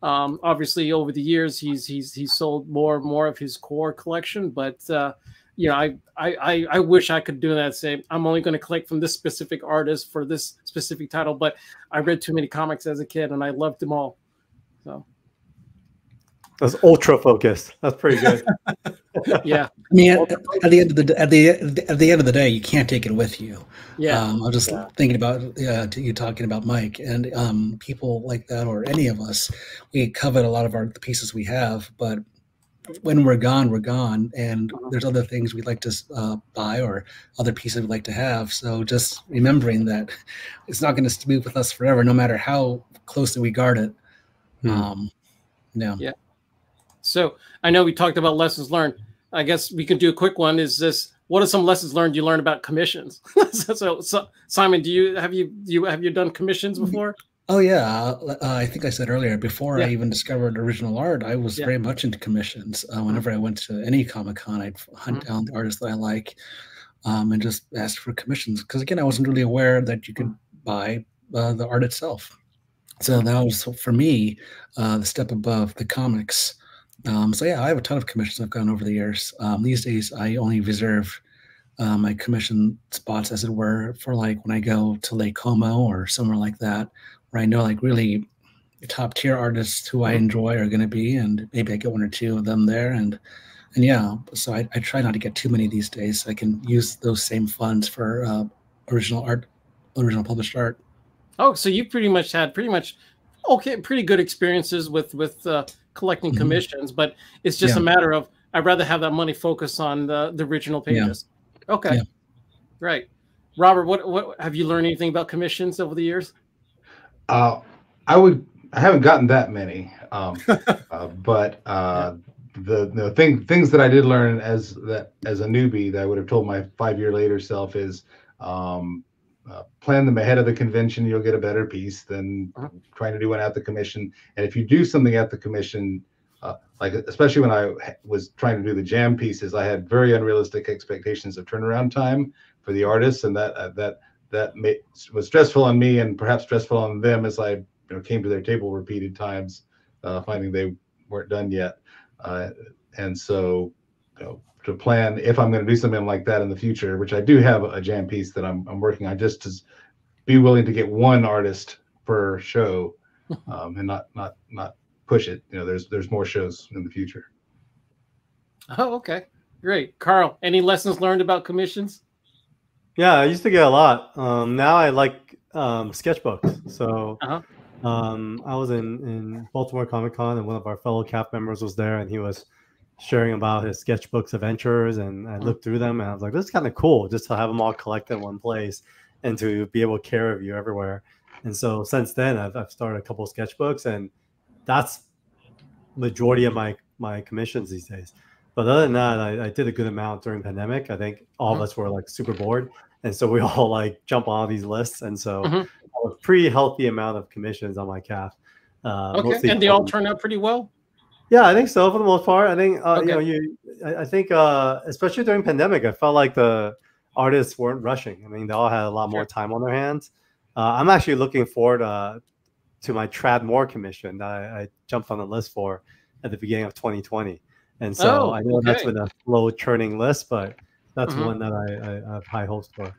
um, obviously, over the years, he's he's he's sold more and more of his core collection. But uh, you know, I, I I wish I could do that. Say I'm only going to collect from this specific artist for this specific title. But I read too many comics as a kid, and I loved them all. So That's ultra focused. That's pretty good. (laughs) yeah, I mean, at, at the end of the at the at the end of the day, you can't take it with you. yeah, Um, I'm just Yeah. thinking about uh, you talking about Mike and um, people like that, or any of us. We covet a lot of our the pieces we have, but when we're gone, we're gone, and Uh-huh. there's other things we'd like to uh, buy or other pieces we'd like to have. So just remembering that it's not going to be with us forever, no matter how closely we guard it. Hmm. Um, yeah. Yeah. So I know we talked about lessons learned. I guess we can do a quick one. Is this what are some lessons learned you learned about commissions? (laughs) so, so, so, Simon, do you have you do you have you done commissions before? Oh yeah, uh, I think I said earlier before I even discovered original art, I was Yeah. very much into commissions. Uh, whenever I went to any comic con, I'd hunt Mhm. down the artists that I like, um, and just ask for commissions. Because again, I wasn't really aware that you could buy uh, the art itself. So that was for me uh, the step above the comics. Um, so yeah, I have a ton of commissions I've gone over the years. Um, these days, I only reserve uh, my commission spots, as it were, for like when I go to Lake Como or somewhere like that, where I know like really top tier artists who I Mhm. enjoy are going to be, and maybe I get one or two of them there, and and yeah, so I, I try not to get too many these days. So I can use those same funds for uh, original art, original published art. Oh, so you pretty much had pretty much okay, pretty good experiences with with uh, collecting Mhm. commissions, but it's just Yeah. a matter of I'd rather have that money focus on the the original Yeah. pages. Okay, Yeah. right. Robert, what what have you learned anything about commissions over the years? Uh, I would. I haven't gotten that many, um, (laughs) uh, but uh, the the thing things that I did learn as that as a newbie that I would have told my five year later self is um, uh, plan them ahead of the convention. You'll get a better piece than Uh-huh. trying to do one at the commission. And if you do something at the commission, uh, like especially when I was trying to do the jam pieces, I had very unrealistic expectations of turnaround time for the artists, and that uh, that that made, was stressful on me and perhaps stressful on them as I you know came to their table repeated times, uh, finding they weren't done yet, uh, and so you know, to plan if I'm going to do something like that in the future, which I do have a jam piece that I'm I'm working on, just to be willing to get one artist per show, (laughs) um, and not not not push it. You know, there's there's more shows in the future. Oh, okay, great. Carl, any lessons learned about commissions? Yeah, I used to get a lot. Um, now I like um, sketchbooks. So Uh-huh. um, I was in, in Baltimore Comic Con, and one of our fellow CAF members was there, and he was sharing about his sketchbooks adventures. And I looked through them, and I was like, "This is kind of cool, just to have them all collected in one place, and to be able to care of you everywhere." And so since then, I've, I've started a couple of sketchbooks, and that's majority of my my commissions these days. But other than that, I, I did a good amount during pandemic. I think all Mhm. of us were like super bored, and so we (laughs) all like jump on these lists, and so Mhm. a pretty healthy amount of commissions on my CAF. Uh, Okay, and they all turned out pretty well. Yeah, I think so for the most part. I think uh, Okay. you know you. I, I think uh, especially during pandemic, I felt like the artists weren't rushing. I mean, they all had a lot more time on their hands. Uh, I'm actually looking forward uh, to my Tradd Moore commission that I, I, jumped on the list for at the beginning of 2020. And so Oh, I know that's been a slow churning list, but that's Mhm. one that I, I, I have high hopes for.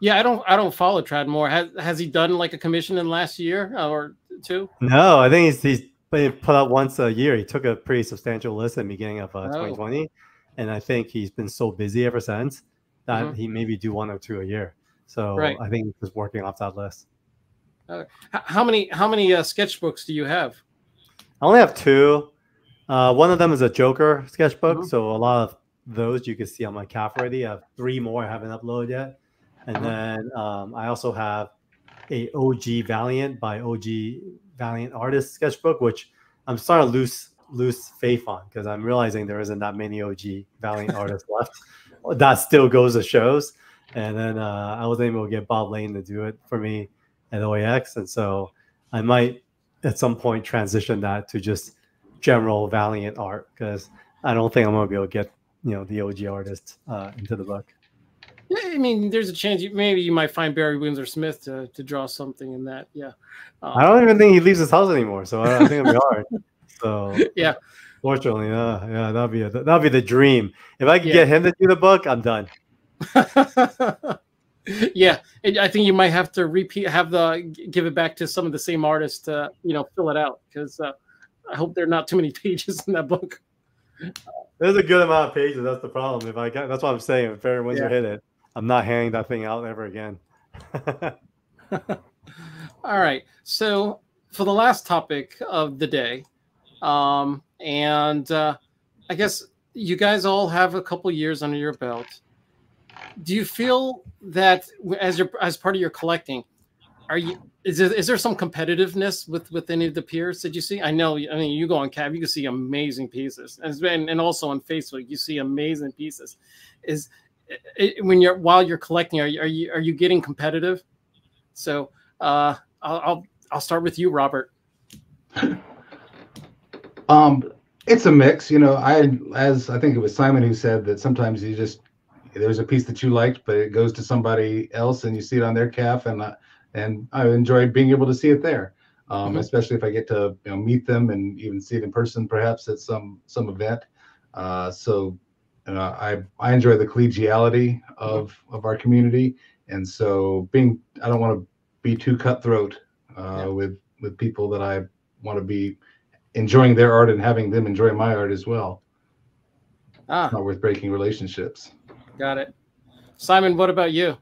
Yeah, I don't I don't follow Tradd Moore. Has has he done like a commission in the last year or two? No, I think he's he's been put out once a year. He took a pretty substantial list at the beginning of uh, Oh. 2020, and I think he's been so busy ever since that Mhm. he maybe do one or two a year. So Right. I think he's working off that list. H- how many how many uh, sketchbooks do you have? I only have two. Uh, one of them is a Joker sketchbook, Mhm. so a lot of those you can see on my CAF already. I have three more I haven't uploaded yet, and Uh-huh. then um, I also have a OG Valiant by OG Valiant Artist sketchbook, which I'm starting to lose lose faith on because I'm realizing there isn't that many OG Valiant (laughs) artists left. That still goes to shows, and then uh, I was able to get Bob Layton to do it for me at OAX, and so I might at some point transition that to just general Valiant art because I don't think I'm gonna be able to get you know the OG artist uh, into the book. I mean, there's a chance you, maybe you might find Barry Windsor Smith to, to draw something in that. Yeah. Um, I don't even think he leaves his house anymore, so I, I think it'll be hard. (laughs) So Yeah. fortunately, yeah, yeah, that'd be a, that'd be the dream. If I could Yeah. get him to do the book, I'm done. (laughs) yeah, and I think you might have to repeat, have the give it back to some of the same artists to you know fill it out because uh, I hope there are not too many (laughs) pages in that book. There's a good amount of pages. That's the problem. If I got, that's what I'm saying. If Barry Windsor Yeah. hit it, I'm not handing that thing out ever again. (laughs) All right, so for the last topic of the day, um, and uh, I guess you guys all have a couple years under your belt. Do you feel that as your as part of your collecting, are you is there, is there some competitiveness with with any of the peers that you see? I know, I mean, you go on CAF, you can see amazing pieces, and, and also on Facebook, you see amazing pieces. Is it, when you're while you're collecting, are you are you are you getting competitive? So uh, I'll, I'll I'll start with you, Robert. (laughs) Um, it's a mix, you know. I, as I think it was Simon who said that sometimes you just there's a piece that you liked, but it goes to somebody else, and you see it on their CAF, and I, and I enjoy being able to see it there. Um, Mhm. especially if I get to you know meet them and even see it in person, perhaps at some some event. Uh, so uh, I I enjoy the collegiality of of our community, and so being I don't want to be too cutthroat uh, Yeah. with with people that I want to be enjoying their art and having them enjoy my art as well. Ah, Not worth breaking relationships. got it. Simon, what about you?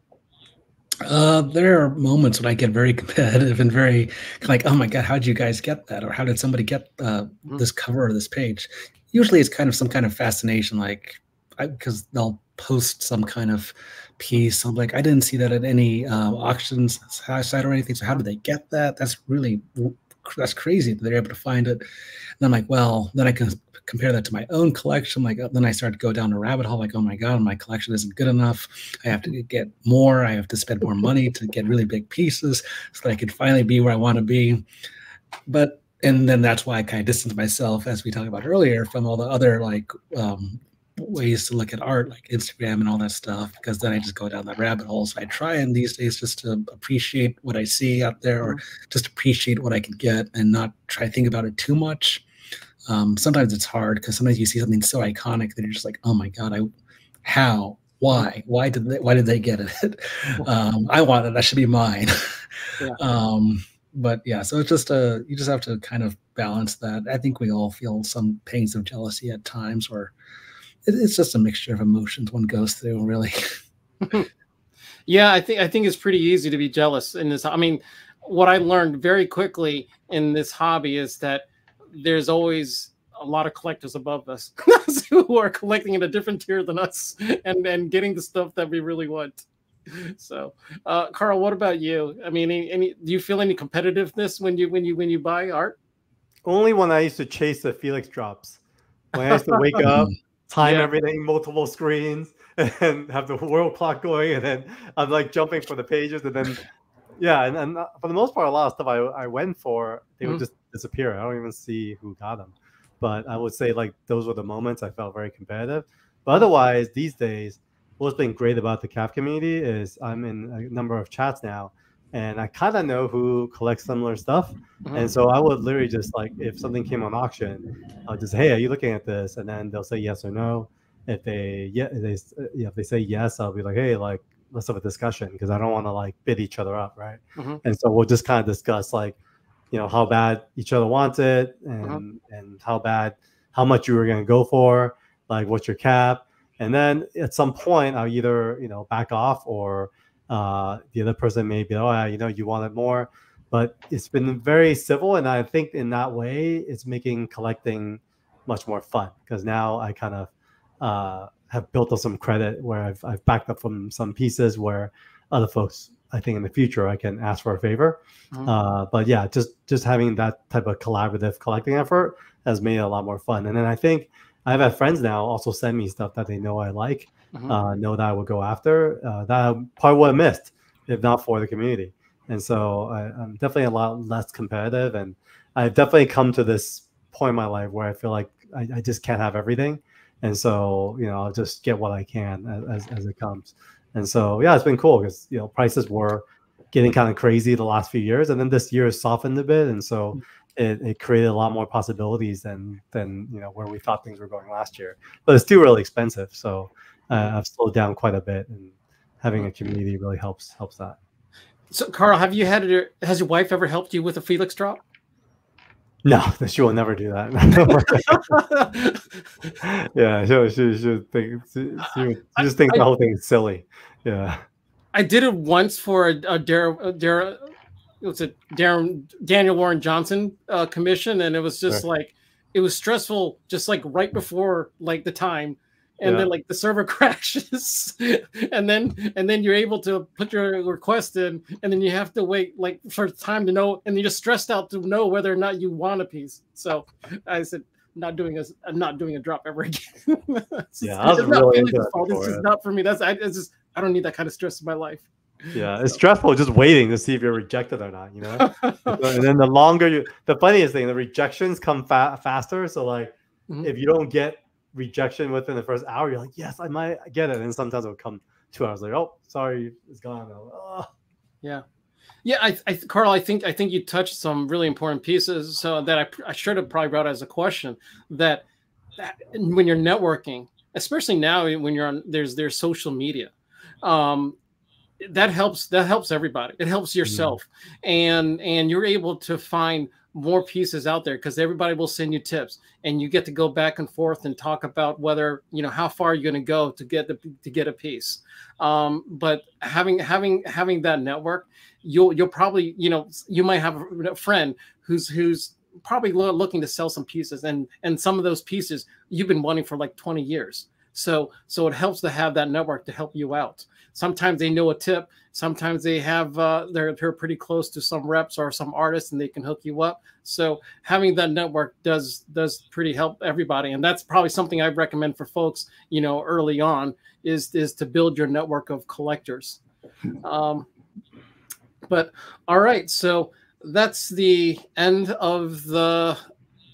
Uh, there are moments when I get very (laughs) competitive and very like, oh my god, how did you guys get that, or how did somebody get uh, Mhm. this cover or this page? Usually, it's kind of some kind of fascination, like because they'll post some kind of piece. I'm like, I didn't see that at any uh, auctions site or anything. So how did they get that? That's really that's crazy that they're able to find it. And I'm like, well, then I can compare that to my own collection. Like then I start to go down a rabbit hole. Like, oh my god, my collection isn't good enough. I have to get more. I have to spend more money to get really big pieces so that I can finally be where I want to be. But and then that's why I kind of distance myself, as we talked about earlier, from all the other like um, ways to look at art, like Instagram and all that stuff, because then I just go down that rabbit hole. So I try and these days just to appreciate what I see out there, or just appreciate what I can get, and not try to think about it too much. Um, sometimes it's hard because sometimes you see something so iconic that you're just like, oh my god, I how why why did they why did they get it? (laughs) (laughs) um, I want it. That should be mine. Yeah. (laughs) um, but yeah, so it's just a you just have to kind of balance that. I think we all feel some pangs of jealousy at times, or it, it's just a mixture of emotions one goes through. Really, (laughs) Yeah, I think I think it's pretty easy to be jealous in this. I mean, what I learned very quickly in this hobby is that there's always a lot of collectors above (laughs) us who are collecting in a different tier than us and and getting the stuff that we really want. So, uh, Carl, what about you? I mean, any, any do you feel any competitiveness when you when you when you buy art? Only when I used to chase the Felix drops. When I used to wake up, (laughs) time Yeah. everything, multiple screens, (laughs) and have the world clock going, and then I'm like jumping for the pages, and then (laughs) yeah, and, and uh, for the most part, a lot of stuff I, I went for, they Mhm. would just disappear. I don't even see who got them. But I would say like those were the moments I felt very competitive. But otherwise, these days, what's been great about the CAF community is I'm in a number of chats now and I kind of know who collects similar stuff. Mhm. And so I would literally just like if something came on auction, I'll just hey, are you looking at this? And then they'll say yes or no. If they yeah, if they yeah, if they say yes, I'll be like hey, like let's have a discussion because I don't want to like bid each other up, right? Mhm. And so we'll just kind of discuss like you know how bad each other wants it and Uh-huh. and how bad how much you were going to go for, like what's your cap, and then at some point I'll either you know back off or uh, the other person may be oh yeah, you know you wanted more. But it's been very civil and i think in that way it's making collecting much more fun because now i kind of uh, have built up some credit where I've, I've backed up from some pieces where other folks i think in the future i can ask for a favor. Mhm. uh, but yeah just just having that type of collaborative collecting effort has made it a lot more fun. And then i think i've had friends now also send me stuff that they know i like Mhm. uh, know that I would go after. Uh, that probably would have missed if not for the community. And so I, I'm definitely a lot less competitive. And I've definitely come to this point in my life where I feel like I, I just can't have everything. And so, you know, I'll just get what I can as, as, as it comes. And so, yeah, it's been cool because, you know, prices were getting kind of crazy the last few years. And then this year has softened a bit. And so it, it created a lot more possibilities than, than, you know, where we thought things were going last year. But it's still really expensive. So, uh, I've slowed down quite a bit, and having a community really helps helps that. So, Carl, have you had your has your wife ever helped you with a Felix drop? No, (laughs) she will never do that. (laughs) (laughs) yeah, she she she think she, she, she just thinks the whole thing is silly. Yeah, I did it once for a, a Dara, a Dara, what's it, Darren, Daniel Warren Johnson uh, commission, and it was just Sure. like it was stressful, just like right before like the time, and Yeah. then like the server (laughs) crashes, and then and then you're able to put your request in, and then you have to wait like for time to know, and you're just stressed out to know whether or not you want a piece. So I said. Not doing a, I'm not doing a drop ever (laughs) again. Yeah, just- I was not really into that fault, It's just not for me. That's I, it's just I don't need that kind of stress in my life. yeah, it's stressful just waiting to see if you're rejected or not. You know, (laughs) and then the longer you, the funniest thing, the rejections come fa- faster. So like, Mhm. if you don't get rejection within the first hour, you're like, yes, I might get it, and sometimes it'll come two hours later. Oh, sorry, it's gone. "Oh." Yeah, yeah. I, I, Carl, I think I think you touched some really important pieces. So that I, I should have probably brought as a question that, that when you're networking, especially now when you're on there's there's social media, um, that helps that helps everybody. It helps yourself, and and you're able to find more pieces out there because everybody will send you tips and you get to go back and forth and talk about whether you know how far you're going to go to get the to get a piece. Um, but having having having that network you'll you'll probably you know you might have a friend who's who's probably lo- looking to sell some pieces and and some of those pieces you've been wanting for like 20 years. So so it helps to have that network to help you out sometimes they know a tip. Sometimes they have uh, they're they're pretty close to some reps or some artists and they can hook you up. So having that network does does pretty help everybody. And that's probably something i recommend for folks you know early on is is to build your network of collectors. Um, but all right. So that's the end of the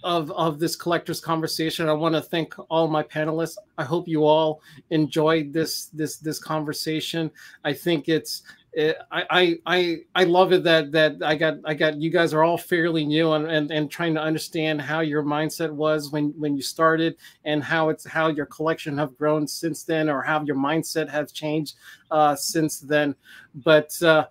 of of this collectors conversation. I want to thank all my panelists. I hope you all enjoyed this this this conversation. I think it's it, I, I I I love it that that I got I got you guys are all fairly new and, and and trying to understand how your mindset was when when you started and how it's how your collection have grown since then or how your mindset has changed uh, since then. But uh,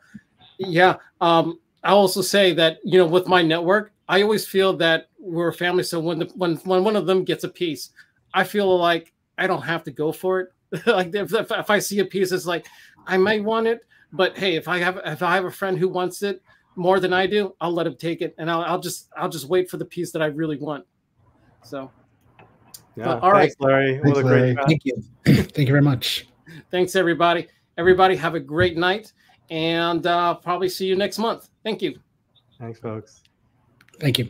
yeah, um, I also say that you know with my network, I always feel that we're a family. So when the, when when one of them gets a piece, I feel like I don't have to go for it. (laughs) like if, if, if I see a piece, it's like I might want it, but hey, if I have if I have a friend who wants it more than I do, I'll let him take it, and I'll, I'll just I'll just wait for the piece that I really want. So Yeah. all right. Thanks, Larry. Thanks, what a great Larry. chat. Thank you. (clears throat) Thank you very much. thanks everybody. Everybody have a great night, and uh, probably see you next month. Thank you. Thanks, folks. Thank you.